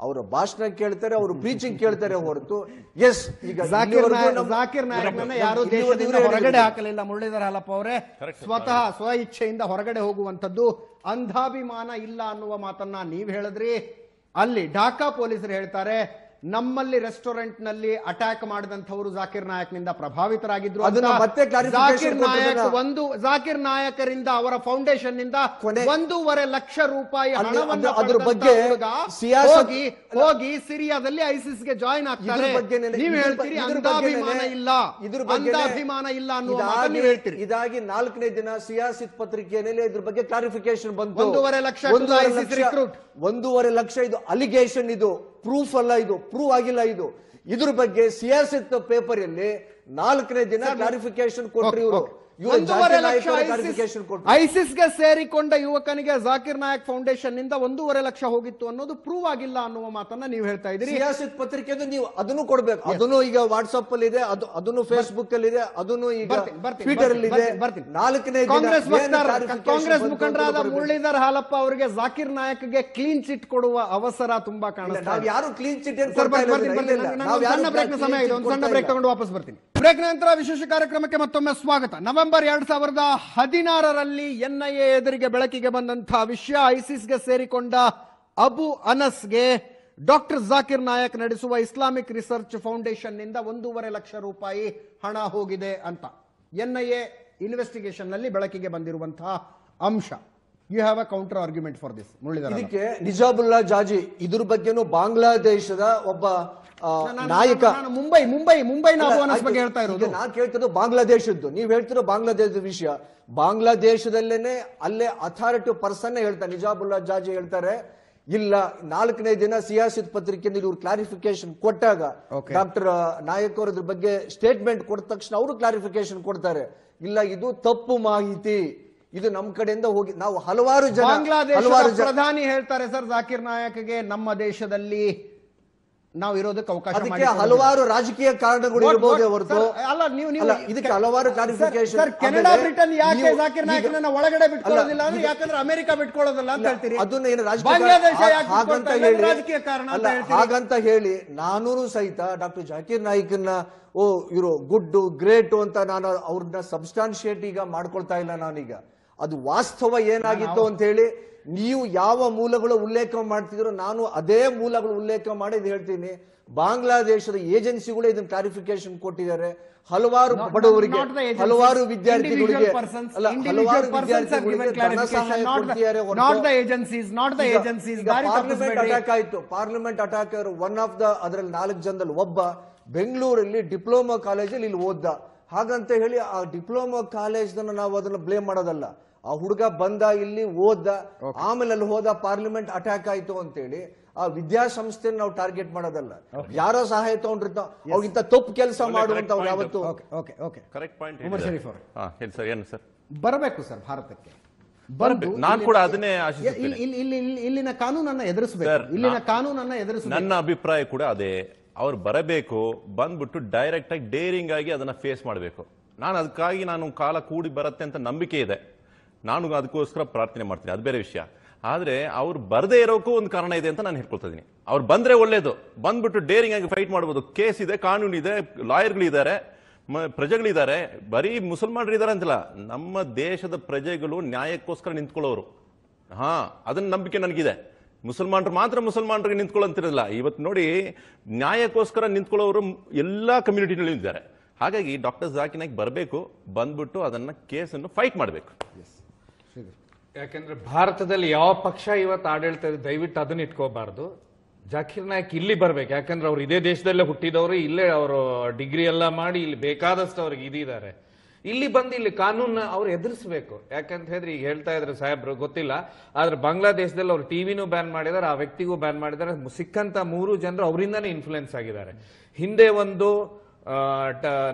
ಅವರ ಭಾಷಣ ಕೇಳ್ತಾರೆ ಅವರು ಪ್ರೀಚಿಂಗ್ ಕೇಳ್ತಾರೆ ಹೊರತು ಎಸ್ ಈಗ ಜಾಕಿರ್ ನಾಯಕ್ ಯಾರು ದೇಶದಿಂದ ಹೊರಗಡೆ ಹಾಕಲಿಲ್ಲ. ಮುರಳೀಧರ ಹಾಲಪ್ಪ ಅವರೇ ಸ್ವತಃ ಸ್ವ ಇಚ್ಛೆಯಿಂದ ಹೊರಗಡೆ ಹೋಗುವಂತದ್ದು ಅಂಧಾಭಿಮಾನ ಇಲ್ಲ ಅನ್ನುವ ಮಾತನ್ನ ನೀವ್ ಹೇಳಿದ್ರಿ. ಅಲ್ಲಿ ಢಾಕಾ ಪೊಲೀಸರು ಹೇಳ್ತಾರೆ ನಮ್ಮಲ್ಲಿ ರೆಸ್ಟೋರೆಂಟ್ನಲ್ಲಿ ಅಟ್ಯಾಕ್ ಮಾಡಿದಂಥವರು ಜಾಕಿರ್ ನಾಯಕ್ನಿಂದ ಪ್ರಭಾವಿತರಾಗಿದ್ರು ಜಾಕಿರ್ ನಾಯಕ್ ಒಂದು ಜಾಕಿರ್ ನಾಯಕರಿಂದ ಅವರ ಫೌಂಡೇಶನ್ನಿಂದ ಒಂದೂವರೆ ಲಕ್ಷ ರೂಪಾಯಿ ಹಣವನ್ನು ಅದ್ರ ಬಗ್ಗೆ ಹೋಗಿ ಹೋಗಿ ಸಿರಿಯಾದಲ್ಲಿ ಐಸಿಸ್ಗೆ ಜಾಯಿನ್ ಆಗ್ತಾರೆ ನೀವು ಹೇಳ್ತೀರಿ ಅಂಧಾಭಿಮಾನ ಇಲ್ಲ. ಅಂಧಾಭಿಮಾನ ಇಲ್ಲ ಅನ್ನುವ ಹೇಳ್ತೀರಿ. ಇದಾಗಿ ನಾಲ್ಕನೇ ದಿನ ಸಿಯಾಸಿತ್ ಪತ್ರಿಕೆಯಲ್ಲಿ ಇದ್ರ ಬಗ್ಗೆ ಕ್ಲಾರಿಫಿಕೇಶನ್ ಬಂತು. ಒಂದೂವರೆ ಲಕ್ಷ- ಒಂದೂವರೆ ಲಕ್ಷ ಇದು ಅಲಿಗೇಷನ್ ಇದು. ಪ್ರೂಫ್ ಅಲ್ಲ ಇದು ಪ್ರೂವ್ ಆಗಿಲ್ಲ ಇದು. ಇದ್ರ ಬಗ್ಗೆ ಸಿಯಾಸತ್ ಪೇಪರ್ ಅಲ್ಲಿ ನಾಲ್ಕನೇ ದಿನ ಕ್ಲಾರಿಫಿಕೇಶನ್ ಕೊಟ್ರಿ ಇವರು. ಇವರು ಒಂದೂವರೆ ಲಕ್ಷ ಕ್ಲಾರಿಫಿಕೇಶನ್ ಐಸಿಸ್ಗೆ ಸೇರಿಕೊಂಡ ಯುವಕನಿಗೆ ಜಾಕಿರ್ ನಾಯಕ್ ಫೌಂಡೇಶನ್ನಿಂದ ಒಂದೂವರೆ ಲಕ್ಷ ಹೋಗಿತ್ತು ಅನ್ನೋದು ಪ್ರೂವ್ ಆಗಿಲ್ಲ ಅನ್ನುವ ಮಾತನ್ನ ನೀವು ಹೇಳ್ತಾ ಇದ್ದೀರಿ. ಸಿಯಾಸತ್ ಪತ್ರಿಕೆ ನೀವು ಅದನ್ನು ಕೊಡ್ಬೇಕು. ಅದನ್ನು ಈಗ ವಾಟ್ಸ್ಆಪ್ ಅಲ್ಲಿ ಇದೆ ಅದು ಅದನ್ನು ಫೇಸ್ಬುಕ್ ಅಲ್ಲಿ ಇದೆ ಅದನ್ನು ಈಗ ಟ್ವಿಟರ್ ಅಲ್ಲಿ ಇದೆ. ನಾಲ್ಕನೇ ಕಾಂಗ್ರೆಸ್ ಕಾಂಗ್ರೆಸ್ ಮುಖಂಡರಾದ. ಮುರಳೀಧರ್ ಹಾಲಪ್ಪ ಅವರಿಗೆ ಜಾಕಿರ್ ನಾಯಕ್ಗೆ ಕ್ಲೀನ್ ಚಿಟ್ ಕೊಡುವ ಅವಸರ ತುಂಬಾ ಕಾಣಿಸ್ತಾ. ಯಾರು ಕ್ಲೀನ್ ಚಿಟ್ ಸಣ್ಣ ಬ್ರೇಕ್ನ ಸಮಯ ಇದೆ ಒಂದು ಸಣ್ಣ ಬ್ರೇಕ್ ತಗೊಂಡು ವಾಪಸ್ ಬರ್ತೀನಿ. ಬ್ರೇಕ್ ನಂತರ ವಿಶೇಷ ಕಾರ್ಯಕ್ರಮಕ್ಕೆ ಮತ್ತೊಮ್ಮೆ ಸ್ವಾಗತ. ನವೆಂಬರ್ ಎರಡ್ ಸಾವಿರದ ಹದಿನಾರರಲ್ಲಿ ಎನ್ಐಎ ಎದುರಿಗೆ ಬೆಳಕಿಗೆ ಬಂದಂತಹ ವಿಷಯ ಐಸಿಸ್ಗೆ ಸೇರಿಕೊಂಡ ಅಬು ಅನಸ್ಗೆ ಡಾಕ್ಟರ್ ಜಾಕಿರ್ ನಾಯಕ್ ನಡೆಸುವ ಇಸ್ಲಾಮಿಕ್ ರಿಸರ್ಚ್ ಫೌಂಡೇಶನ್ನಿಂದ ಒಂದೂವರೆ ಲಕ್ಷ ರೂಪಾಯಿ ಹಣ ಹೋಗಿದೆ ಅಂತ. ಎನ್ಐಎ ಇನ್ವೆಸ್ಟಿಗೇಷನ್ನಲ್ಲಿ ಬೆಳಕಿಗೆ ಬಂದಿರುವಂತಹ ಅಂಶ. You have a counter argument for this ಇದಕ್ಕೆ ನಿಜಾಬುಲ್ಲಾ ಜಾಜಿ ಇದ್ರ ಬಗ್ಗೆನೂ ಬಾಂಗ್ಲಾದೇಶದ ಒಬ್ಬ ನಾಯಕ ಮುಂಬೈ ಮುಂಬೈ ಮುಂಬೈನ ಬಗ್ಗೆ ಹೇಳ್ತಾ ಇರೋದು. ನಾನು ನಾನ್ ಕೇಳ್ತಿರೋದು ಬಾಂಗ್ಲಾದೇಶದ್ದು. ನೀವ್ ಹೇಳ್ತಿರೋ ಬಾಂಗ್ಲಾದೇಶದ ವಿಷಯ. ಬಾಂಗ್ಲಾದೇಶದಲ್ಲೇನೆ ಅಲ್ಲೇ ಅಥಾರಿಟಿ ಪರ್ಸನ್ ಹೇಳ್ತಾರೆ. ನಿಜಾಬುಲ್ಲಾ ಜಾಜಿ ಹೇಳ್ತಾರೆ. ಇಲ್ಲ ನಾಲ್ಕನೇ ದಿನ ಸಿಯಾಸಿತ್ ಪತ್ರಿಕೆಯಿಂದ ಇವ್ರು ಕ್ಲಾರಿಫಿಕೇಶನ್ ಕೊಟ್ಟಾಗ. ಡಾಕ್ಟರ್ ನಾಯಕ್ ಅವರು ಇದ್ರ ಬಗ್ಗೆ ಸ್ಟೇಟ್ಮೆಂಟ್ ಕೊಟ್ಟ ತಕ್ಷಣ ಅವರು ಕ್ಲಾರಿಫಿಕೇಶನ್ ಕೊಡ್ತಾರೆ. ಇಲ್ಲ ಇದು ತಪ್ಪು ಮಾಹಿತಿ. ಇದು ನಮ್ ಕಡೆಯಿಂದ ಹೋಗಿ ನಾವು ಹಲವಾರು ಜನ ಹಲವಾರು ಪ್ರಧಾನಿ ಹೇಳ್ತಾರೆ ಸರ್ ಜಾಕಿರ್ ನಾಯಕ್ಗೆ ನಮ್ಮ ದೇಶದಲ್ಲಿ ನಾವು ಇರೋದಕ್ಕೆ ಅವಕಾಶ ಅದಕ್ಕೆ ಹಲವಾರು ರಾಜಕೀಯ ಕಾರಣಗಳು ಇರಬಹುದು ಹೊರತು. ಅಲ್ಲ ನೀವು ನೀವು ಇದಕ್ಕೆ ಹಲವಾರು ಕ್ಲಾರಿಫಿಕೇಶನ್ ಕೆನಡಾ ಬ್ರಿಟನ್ ಯಾಕೆ ಜಾಕಿರ್ ನಾಯಕ್ ನನ್ನ ಒಳಗಡೆ ಬಿಟ್ಕೊಳ್ಳೋದಿಲ್ಲ ಅಂದ್ರೆ ಯಾಕಂದ್ರೆ ಅಮೆರಿಕ ಬಿಟ್ಕೊಳ್ಳೋದಿಲ್ಲ ಅಂತ ಹೇಳ್ತೀರಿ. ಅದನ್ನ ಏನು ರಾಜಕೀಯ ಬಾಂಗ್ಲಾದೇಶ ಕಾರಣ- ಯಾಕೆ ಹಾಗಂತ ಹೇಳಿ ರಾಜಕೀಯ ಕಾರಣ ಅಂತ ಹಾಗಂತ ಹೇಳಿ ನಾನೂರು ಸಹಿತ ಡಾಕ್ಟರ್ ಜಾಕಿರ್ ನಾಯ್ಕನ್ನ ಓ ಇವರು ಗುಡ್ ಗ್ರೇಟ್ ಅಂತ ನಾನು ಅವ್ರನ್ನ ಸಬ್ಸ್ಟಾನ್ಶಿಯೇಟ್ ಈಗ ಮಾಡ್ಕೊಳ್ತಾ ಇಲ್ಲ ನಾನೀಗ. ಅದು ವಾಸ್ತವ ಏನಾಗಿತ್ತು ಅಂತ ಹೇಳಿ ನೀವು ಯಾವ ಮೂಲಗಳು ಉಲ್ಲೇಖ ಮಾಡ್ತಿದ್ರು ನಾನು ಅದೇ ಮೂಲಗಳು ಉಲ್ಲೇಖ ಮಾಡಿ ಇದು ಹೇಳ್ತೀನಿ. ಬಾಂಗ್ಲಾದೇಶದ ಏಜೆನ್ಸಿಗಳು ಇದನ್ನ ಕ್ಲಾರಿಫಿಕೇಶನ್ ಕೊಟ್ಟಿದ್ದಾರೆ. ಹಲವಾರು ಬಡವರಿಗೆ. ಹಲವಾರು ವಿದ್ಯಾರ್ಥಿಗಳಿಗೆ ಹಲವಾರು ಪಾರ್ಲಿಮೆಂಟ್. ಅಟ್ಯಾಕ್ ಆಯ್ತು. Parliament attack one of the ಅದ್ರಲ್ಲಿ ನಾಲ್ಕು ಜನದಲ್ಲಿ ಒಬ್ಬ ಬೆಂಗಳೂರಲ್ಲಿ ಡಿಪ್ಲೊಮಾ ಕಾಲೇಜಲ್ಲಿ ಇಲ್ಲಿ ಓದ್ದ. ಹಾಗಂತ ಹೇಳಿ ಆ ಡಿಪ್ಲೊಮಾ ಕಾಲೇಜ್ ನಾವು ಅದನ್ನ ಬ್ಲೇಮ್ ಮಾಡೋದಲ್ಲ. ಆ ಹುಡುಗ ಬಂದ ಇಲ್ಲಿ ಓದ್ದ ಆಮೇಲೆ ಅಲ್ಲಿ ಹೋದ ಪಾರ್ಲಿಮೆಂಟ್ ಅಟ್ಯಾಕ್ ಆಯ್ತು ಅಂತೇಳಿ ಆ ವಿದ್ಯಾಸಂಸ್ಥೆ ನಾವು ಟಾರ್ಗೆಟ್ ಮಾಡೋದಲ್ಲ. ಯಾರೋ ಸಹಾಯ ತಗೊಂಡಿರ್ತಾವ ಅವ್ರಿಗಿಂತ ತಪ್ಪು ಕೆಲಸ ಮಾಡುವಂತ ಅವ್ರು ಯಾವತ್ತು okay okay okay correct point Umar Sharif ಅವರು. ಹೇಳಿ ಸರ್ ಏನು ಸರ್? ಬರಬೇಕು ಸರ್ ಭಾರತಕ್ಕೆ. ನಾನು ನಾನ್ ಕೂಡ ಅದನ್ನೇ ಆಶಿಸುತ್ತೇನೆ. ಇಲ್ಲಿ- ಇಲ್ಲಿ- ಇಲ್ಲಿ- ಇಲ್ಲಿ- ಇಲ್ಲಿನ ಕಾನೂನನ್ನ ಎದುರಿಸಬೇಕು. ಇಲ್ಲಿನ ಕಾನೂನನ್ನ ಎದುರಿಸಬೇಕು. ನನ್ನ ಅಭಿಪ್ರಾಯ ಕೂಡ ಅದೇ. ಅವ್ರು ಬರಬೇಕು ಬಂದ್ಬಿಟ್ಟು ಡೈರೆಕ್ಟ್ ಆಗಿ ಡೇರಿಂಗ್ ಆಗಿ ಅದನ್ನ ಫೇಸ್ ಮಾಡಬೇಕು. ನಾನು ಅದಕ್ಕಾಗಿ ನಾನು ಕಾಲ ಕೂಡಿ ಬರುತ್ತೆ ಅಂತ ನಂಬಿಕೆ ಇದೆ. ನಾನು ಅದಕ್ಕೋಸ್ಕರ ಪ್ರಾರ್ಥನೆ ಮಾಡ್ತೀನಿ. ಅದು ಬೇರೆ ವಿಷಯ. ಆದರೆ ಅವ್ರು ಬರದೇ ಇರೋಕ್ಕೂ ಒಂದು ಕಾರಣ ಇದೆ ಅಂತ ನಾನು ಹೇಳ್ಕೊಳ್ತಾ ಇದೀನಿ ಅವ್ರು ಬಂದರೆ ಒಳ್ಳೇದು. ಬಂದ್ಬಿಟ್ಟು ಡೇರಿಂಗ್ ಆಗಿ ಫೈಟ್ ಮಾಡ್ಬೋದು. ಕೇಸ್ ಇದೆ, ಕಾನೂನು ಇದೆ ಲಾಯರ್ಗಳಿದ್ದಾರೆ ಮ- ಪ್ರಜೆಗಳಿದ್ದಾರೆ. ಬರೀ ಮುಸಲ್ಮಾನರು ಇದ್ದಾರೆ ಅಂತಲ್ಲ. ನಮ್ಮ ದೇಶದ ಪ್ರಜೆಗಳು ನ್ಯಾಯಕ್ಕೋಸ್ಕರ ನಿಂತ್ಕೊಳ್ಳೋರು. ಹಾ, ಅದನ್ನ ನಂಬಿಕೆ ನನಗಿದೆ. ಮುಸಲ್ಮಾನರು ಮಾತ್ರ ಮುಸಲ್ಮಾನರಿಗೆ ನಿಂತ್ಕೊಳ್ಳಂತಿರಲಿಲ್ಲ ಇವತ್ತು ನೋಡಿ ನ್ಯಾಯಕ್ಕೋಸ್ಕರ ನಿಂತ್ಕೊಳ್ಳೋರು ಎಲ್ಲ ಕಮ್ಯುನಿಟಿನಲ್ಲಿ ಇದ್ದಾರೆ ಹಾಗಾಗಿ ಡಾಕ್ಟರ್ ಜಾಕಿನಾಗಿ ಬರಬೇಕು. ಬಂದ್ಬಿಟ್ಟು ಅದನ್ನ ಕೇಸನ್ನು ಫೈಟ್ ಮಾಡಬೇಕು. ಯಾಕಂದ್ರೆ ಭಾರತದಲ್ಲಿ ಯಾವ ಪಕ್ಷ ಇವತ್ತು ಆಡಳಿತ ದಯವಿಟ್ಟು ಅದನ್ನ ಇಟ್ಕೋಬಾರ್ದು. ಜಾಕಿರ್ ನಾಯಕ್ ಇಲ್ಲಿ ಬರ್ಬೇಕು. ಯಾಕಂದ್ರೆ ಅವ್ರು ಇದೇ ದೇಶದಲ್ಲೇ ಹುಟ್ಟಿದವರು, ಇಲ್ಲೇ ಅವರು ಡಿಗ್ರಿ ಎಲ್ಲ ಮಾಡಿ ಇಲ್ಲಿ ಬೇಕಾದಷ್ಟು ಅವ್ರಿಗೆ ಇದಿದ್ದಾರೆ ಇಲ್ಲಿ ಬಂದು ಇಲ್ಲಿ ಕಾನೂನ ಅವ್ರು ಎದುರಿಸಬೇಕು. ಯಾಕಂತ ಹೇಳಿದ್ರೆ ಈಗ ಹೇಳ್ತಾ ಇದ್ರೆ ಸಾಹೇಬ್ರು, ಗೊತ್ತಿಲ್ಲ. ಆದ್ರೆ ಬಾಂಗ್ಲಾದೇಶದಲ್ಲಿ ಅವ್ರು ಟಿವಿನೂ ಬ್ಯಾನ್ ಮಾಡಿದ್ದಾರೆ ಆ ವ್ಯಕ್ತಿಗೂ ಬ್ಯಾನ್ ಮಾಡಿದ್ದಾರೆ ಸಿಕ್ಕಂತ ಮೂರು ಜನರು ಅವರಿಂದಾನೇ ಇನ್ಫ್ಲುಯೆನ್ಸ್ ಆಗಿದ್ದಾರೆ. ಹಿಂದೆ ಒಂದು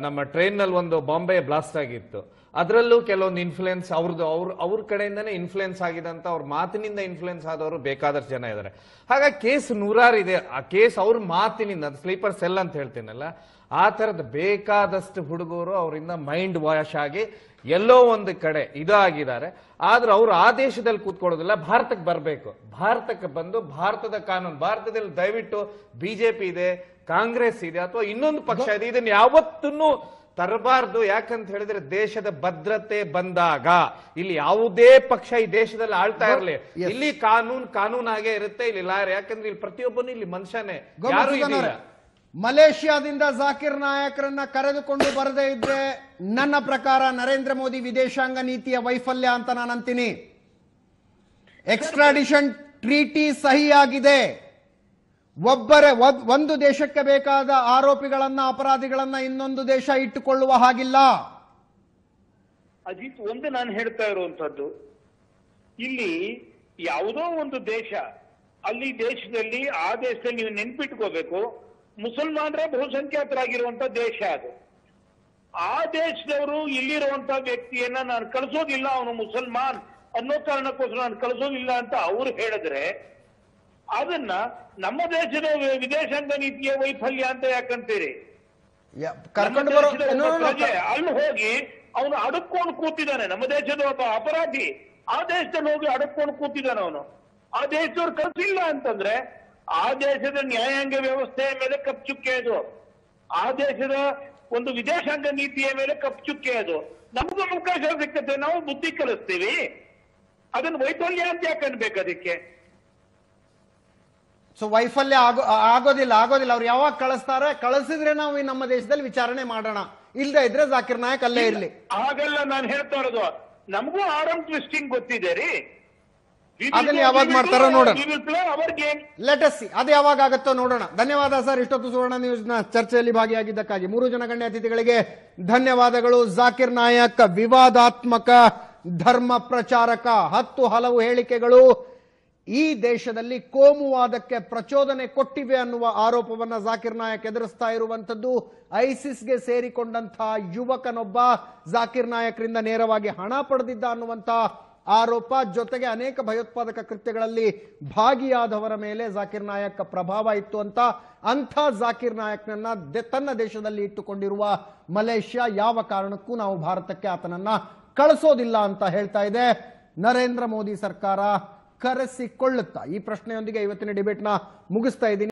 ನಮ್ಮ ಟ್ರೈನ್ನಲ್ಲಿ ಒಂದು ಬಾಂಬೆ ಬ್ಲಾಸ್ಟ್ ಆಗಿತ್ತು. ಅದರಲ್ಲೂ ಕೆಲವೊಂದು ಇನ್ಫ್ಲುಯೆನ್ಸ್ ಅವ್ರದ್ದು ಅವ್ರ ಅವ್ರ ಕಡೆಯಿಂದನೇ ಇನ್ಫ್ಲುಯೆನ್ಸ್ ಆಗಿದೆ ಅಂತ ಅವ್ರ ಮಾತಿನಿಂದ ಇನ್ಫ್ಲುಯೆನ್ಸ್ ಆದವರು ಬೇಕಾದಷ್ಟು ಜನ ಇದ್ದಾರೆ ಹಾಗಾಗಿ ಕೇಸ್ ನೂರಾರು ಇದೆ. ಆ ಕೇಸ್ ಅವ್ರ ಮಾತಿನಿಂದ ಸ್ಲೀಪರ್ ಸೆಲ್ ಅಂತ ಹೇಳ್ತೀನಲ್ಲ, ಆ ಥರದ ಬೇಕಾದಷ್ಟು ಹುಡುಗರು ಅವರಿಂದ ಮೈಂಡ್ ವಾಶ್ ಆಗಿ ಎಲ್ಲೋ ಒಂದು ಕಡೆ ಇದಾಗಿದ್ದಾರೆ. ಆದ್ರೆ ಅವರು ಆ ದೇಶದಲ್ಲಿ ಕೂತ್ಕೊಳ್ಳೋದಿಲ್ಲ ಭಾರತಕ್ಕೆ ಬರಬೇಕು. ಭಾರತಕ್ಕೆ ಬಂದು ಭಾರತದ ಕಾನೂನು, ಭಾರತದಲ್ಲಿ ದಯವಿಟ್ಟು ಬಿಜೆಪಿ ಇದೆ, ಕಾಂಗ್ರೆಸ್ ಇದೆ, ಅಥವಾ ಇನ್ನೊಂದು ಪಕ್ಷ ಇದೆ ಇದನ್ನ ಯಾವತ್ತೂ ತರಬಾರ್ದು. ಯಾಕಂತ ಹೇಳಿದ್ರೆ ದೇಶದ ಭದ್ರತೆ ಬಂದಾಗ ಇಲ್ಲಿ ಯಾವುದೇ ಪಕ್ಷ ಈ ದೇಶದಲ್ಲಿ ಆಳ್ತಾ ಇರಲಿ. ಇಲ್ಲಿ ಕಾನೂನು ಕಾನೂನಾಗೆ ಇರುತ್ತೆ ಇಲ್ಲಿ ಲಾಯರ್ ಯಾಕಂದ್ರೆ ಇಲ್ಲಿ ಪ್ರತಿಯೊಬ್ಬನು ಇಲ್ಲಿ ಮನುಷ್ಯನೇ. ಮಲೇಷ್ಯಾದಿಂದ ಜಾಕಿರ್ ನಾಯಕರನ್ನ ಕರೆದುಕೊಂಡು ಬರದೇ ಇದ್ರೆ ನನ್ನ ಪ್ರಕಾರ ನರೇಂದ್ರ ಮೋದಿ ವಿದೇಶಾಂಗ ನೀತಿಯ ವೈಫಲ್ಯ ಅಂತ ನಾನು ಅಂತೀನಿ ಎಕ್ಸ್ಟ್ರಾಡಿಷನ್ ಟ್ರೀಟಿ ಸಹಿಯಾಗಿದೆ. ಒಬ್ಬರೇ ಒಬ್- ಒಂದು ದೇಶಕ್ಕೆ ಬೇಕಾದ ಆರೋಪಿಗಳನ್ನ, ಅಪರಾಧಿಗಳನ್ನ ಇನ್ನೊಂದು ದೇಶ ಇಟ್ಟುಕೊಳ್ಳುವ ಹಾಗಿಲ್ಲ. ಅಜಿತ್, ಒಂದು ನಾನು ಹೇಳ್ತಾ ಇರುವಂತದ್ದು ಇಲ್ಲಿ ಯಾವುದೋ ಒಂದು ದೇಶ, ಅಲ್ಲಿ ದೇಶದಲ್ಲಿ ಆ ದೇಶದಲ್ಲಿ ನೀವು ನೆನ್ಪಿಟ್ಕೋಬೇಕು, ಮುಸಲ್ಮಾನರೇ ಬಹುಸಂಖ್ಯಾತರಾಗಿರುವಂತ ದೇಶ ಅದು. ಆ ದೇಶದವರು ಇಲ್ಲಿರುವಂತ ವ್ಯಕ್ತಿಯನ್ನ ನಾನು ಕಳಿಸೋದಿಲ್ಲ, ಅವನು ಮುಸಲ್ಮಾನ್ ಅನ್ನೋ ಕಾರಣಕ್ಕೋಸ್ಕರ ನಾನು ಕಳಿಸೋದಿಲ್ಲ ಅಂತ ಅವ್ರು ಹೇಳಿದ್ರೆ ಅದನ್ನ ನಮ್ಮ ದೇಶದ ವಿದೇಶಾಂಗ ನೀತಿಯ ವೈಫಲ್ಯ ಅಂತ ಯಾಕಂತೀರಿ ಕರ್ಕೊಂಡು ಬರೋ ಅಲ್ಲಿ ಹೋಗಿ ಅವನು ಅಡಕೊಂಡು ಕೂತಿದ್ದಾನೆ. ನಮ್ಮ ದೇಶದ ಒಬ್ಬ ಅಪರಾಧಿ ಆ ದೇಶದಲ್ಲಿ ಹೋಗಿ ಅಡಕೊಂಡು ಕೂತಿದ್ದಾನೆ ಅವನು. ಆ ದೇಶದವ್ರು ಕಲ್ಸಿಲ್ಲ ಅಂತಂದ್ರೆ ಆ ದೇಶದ ನ್ಯಾಯಾಂಗ ವ್ಯವಸ್ಥೆಯ ಮೇಲೆ ಕಪ್ಚುಕ್ಕೆ ಅದು. ಆ ದೇಶದ ಒಂದು ವಿದೇಶಾಂಗ ನೀತಿಯ ಮೇಲೆ ಕಪ್ಚುಕ್ಕೆ ಅದು. ನಮಗೂ ಅವಕಾಶ ಸಿಕ್ಕತ್ತೆ. ನಾವು ಬುದ್ಧಿ ಕಲಿಸ್ತೀವಿ. ಅದನ್ನ ವೈಫಲ್ಯ ಅಂತ ಯಾಕೆ ಅದಕ್ಕೆ? ಸೊ ವೈಫಲ್ಯ ಆಗೋ ಆಗೋದಿಲ್ಲ ಆಗೋದಿಲ್ಲ. ಅವ್ರು ಯಾವಾಗ ಕಳಿಸ್ತಾರೆ? ಕಳಿಸಿದ್ರೆ ನಾವು ನಮ್ಮ ದೇಶದಲ್ಲಿ ವಿಚಾರಣೆ ಮಾಡೋಣ. ಇಲ್ಲದೆ ಇದ್ರೆ ಜಾಕಿರ್ ನಾಯಕ್ ಅಲ್ಲೇ ಇರ್ಲಿ. ಆಗಲ್ಲ ನಾನು ಹೇಳ್ತಾ ಇರೋದು. ನಮಗೂ ಆರಂ ಟ್ವಿಸ್ಟಿಂಗ್ ಗೊತ್ತಿದೆ ರೀ. ಅದನ್ನ ಯಾವಾಗ ಮಾಡ್ತಾರೋ ನೋಡೋಣ. ಸಿ ಅದು ಯಾವಾಗ ಆಗುತ್ತೋ ನೋಡೋಣ. ಧನ್ಯವಾದ ಸರ್ ಇಷ್ಟೊತ್ತು ಸುವರ್ಣ ನ್ಯೂಸ್ನ ಚರ್ಚೆಯಲ್ಲಿ ಭಾಗಿಯಾಗಿದ್ದಕ್ಕಾಗಿ. ಮೂರು ಜನ ಗಣ್ಯ ಅತಿಥಿಗಳಿಗೆ ಧನ್ಯವಾದಗಳು. ಜಾಕಿರ್ ನಾಯಕ್ ವಿವಾದಾತ್ಮಕ ಧರ್ಮ ಪ್ರಚಾರಕ. ಹತ್ತು ಹಲವು ಹೇಳಿಕೆಗಳು. ಈ ದೇಶದಲ್ಲಿ ಕೋಮುವಾದಕ್ಕೆ ಪ್ರಚೋದನೆ ಕೊಟ್ಟಿವೆ ಅನ್ನುವ ಆರೋಪವನ್ನ ಜಾಕಿರ್ ನಾಯಕ್ ಎದುರಿಸ್ತಾ ಇರುವಂತದ್ದು ಐಸಿಸ್ಗೆ ಸೇರಿಕೊಂಡಂತಹ ಯುವಕನೊಬ್ಬ ಜಾಕಿರ್ ನಾಯಕ್ರಿಂದ ನೇರವಾಗಿ ಹಣ ಪಡೆದಿದ್ದ ಅನ್ನುವಂತ ಆರೋಪ. ಜೊತೆಗೆ ಅನೇಕ ಭಯೋತ್ಪಾದಕ ಕೃತ್ಯಗಳಲ್ಲಿ ಭಾಗಿಯಾದವರ ಮೇಲೆ ಜಾಕಿರ್ ನಾಯಕ್ ಪ್ರಭಾವ ಇತ್ತು ಅಂತ ಅಂಥ ಜಾಕಿರ್ ನಾಯಕ್ನನ್ನ ತನ್ನ ದೇಶದಲ್ಲಿ ಇಟ್ಟುಕೊಂಡಿರುವ ಮಲೇಷ್ಯಾ ಯಾವ ಕಾರಣಕ್ಕೂ ನಾವು ಭಾರತಕ್ಕೆ ಆತನನ್ನ ಕಳಿಸೋದಿಲ್ಲ ಅಂತ ಹೇಳ್ತಾ ಇದೆ ನರೇಂದ್ರ ಮೋದಿ ಸರ್ಕಾರ. ಕರೆಸಿಕೊಳ್ಳುತ್ತಾ? ಈ ಪ್ರಶ್ನೆಯೊಂದಿಗೆ ಇವತ್ತಿನ ಡಿಬೇಟ್ನ ಮುಗಿಸ್ತಾ ಇದ್ದೀನಿ.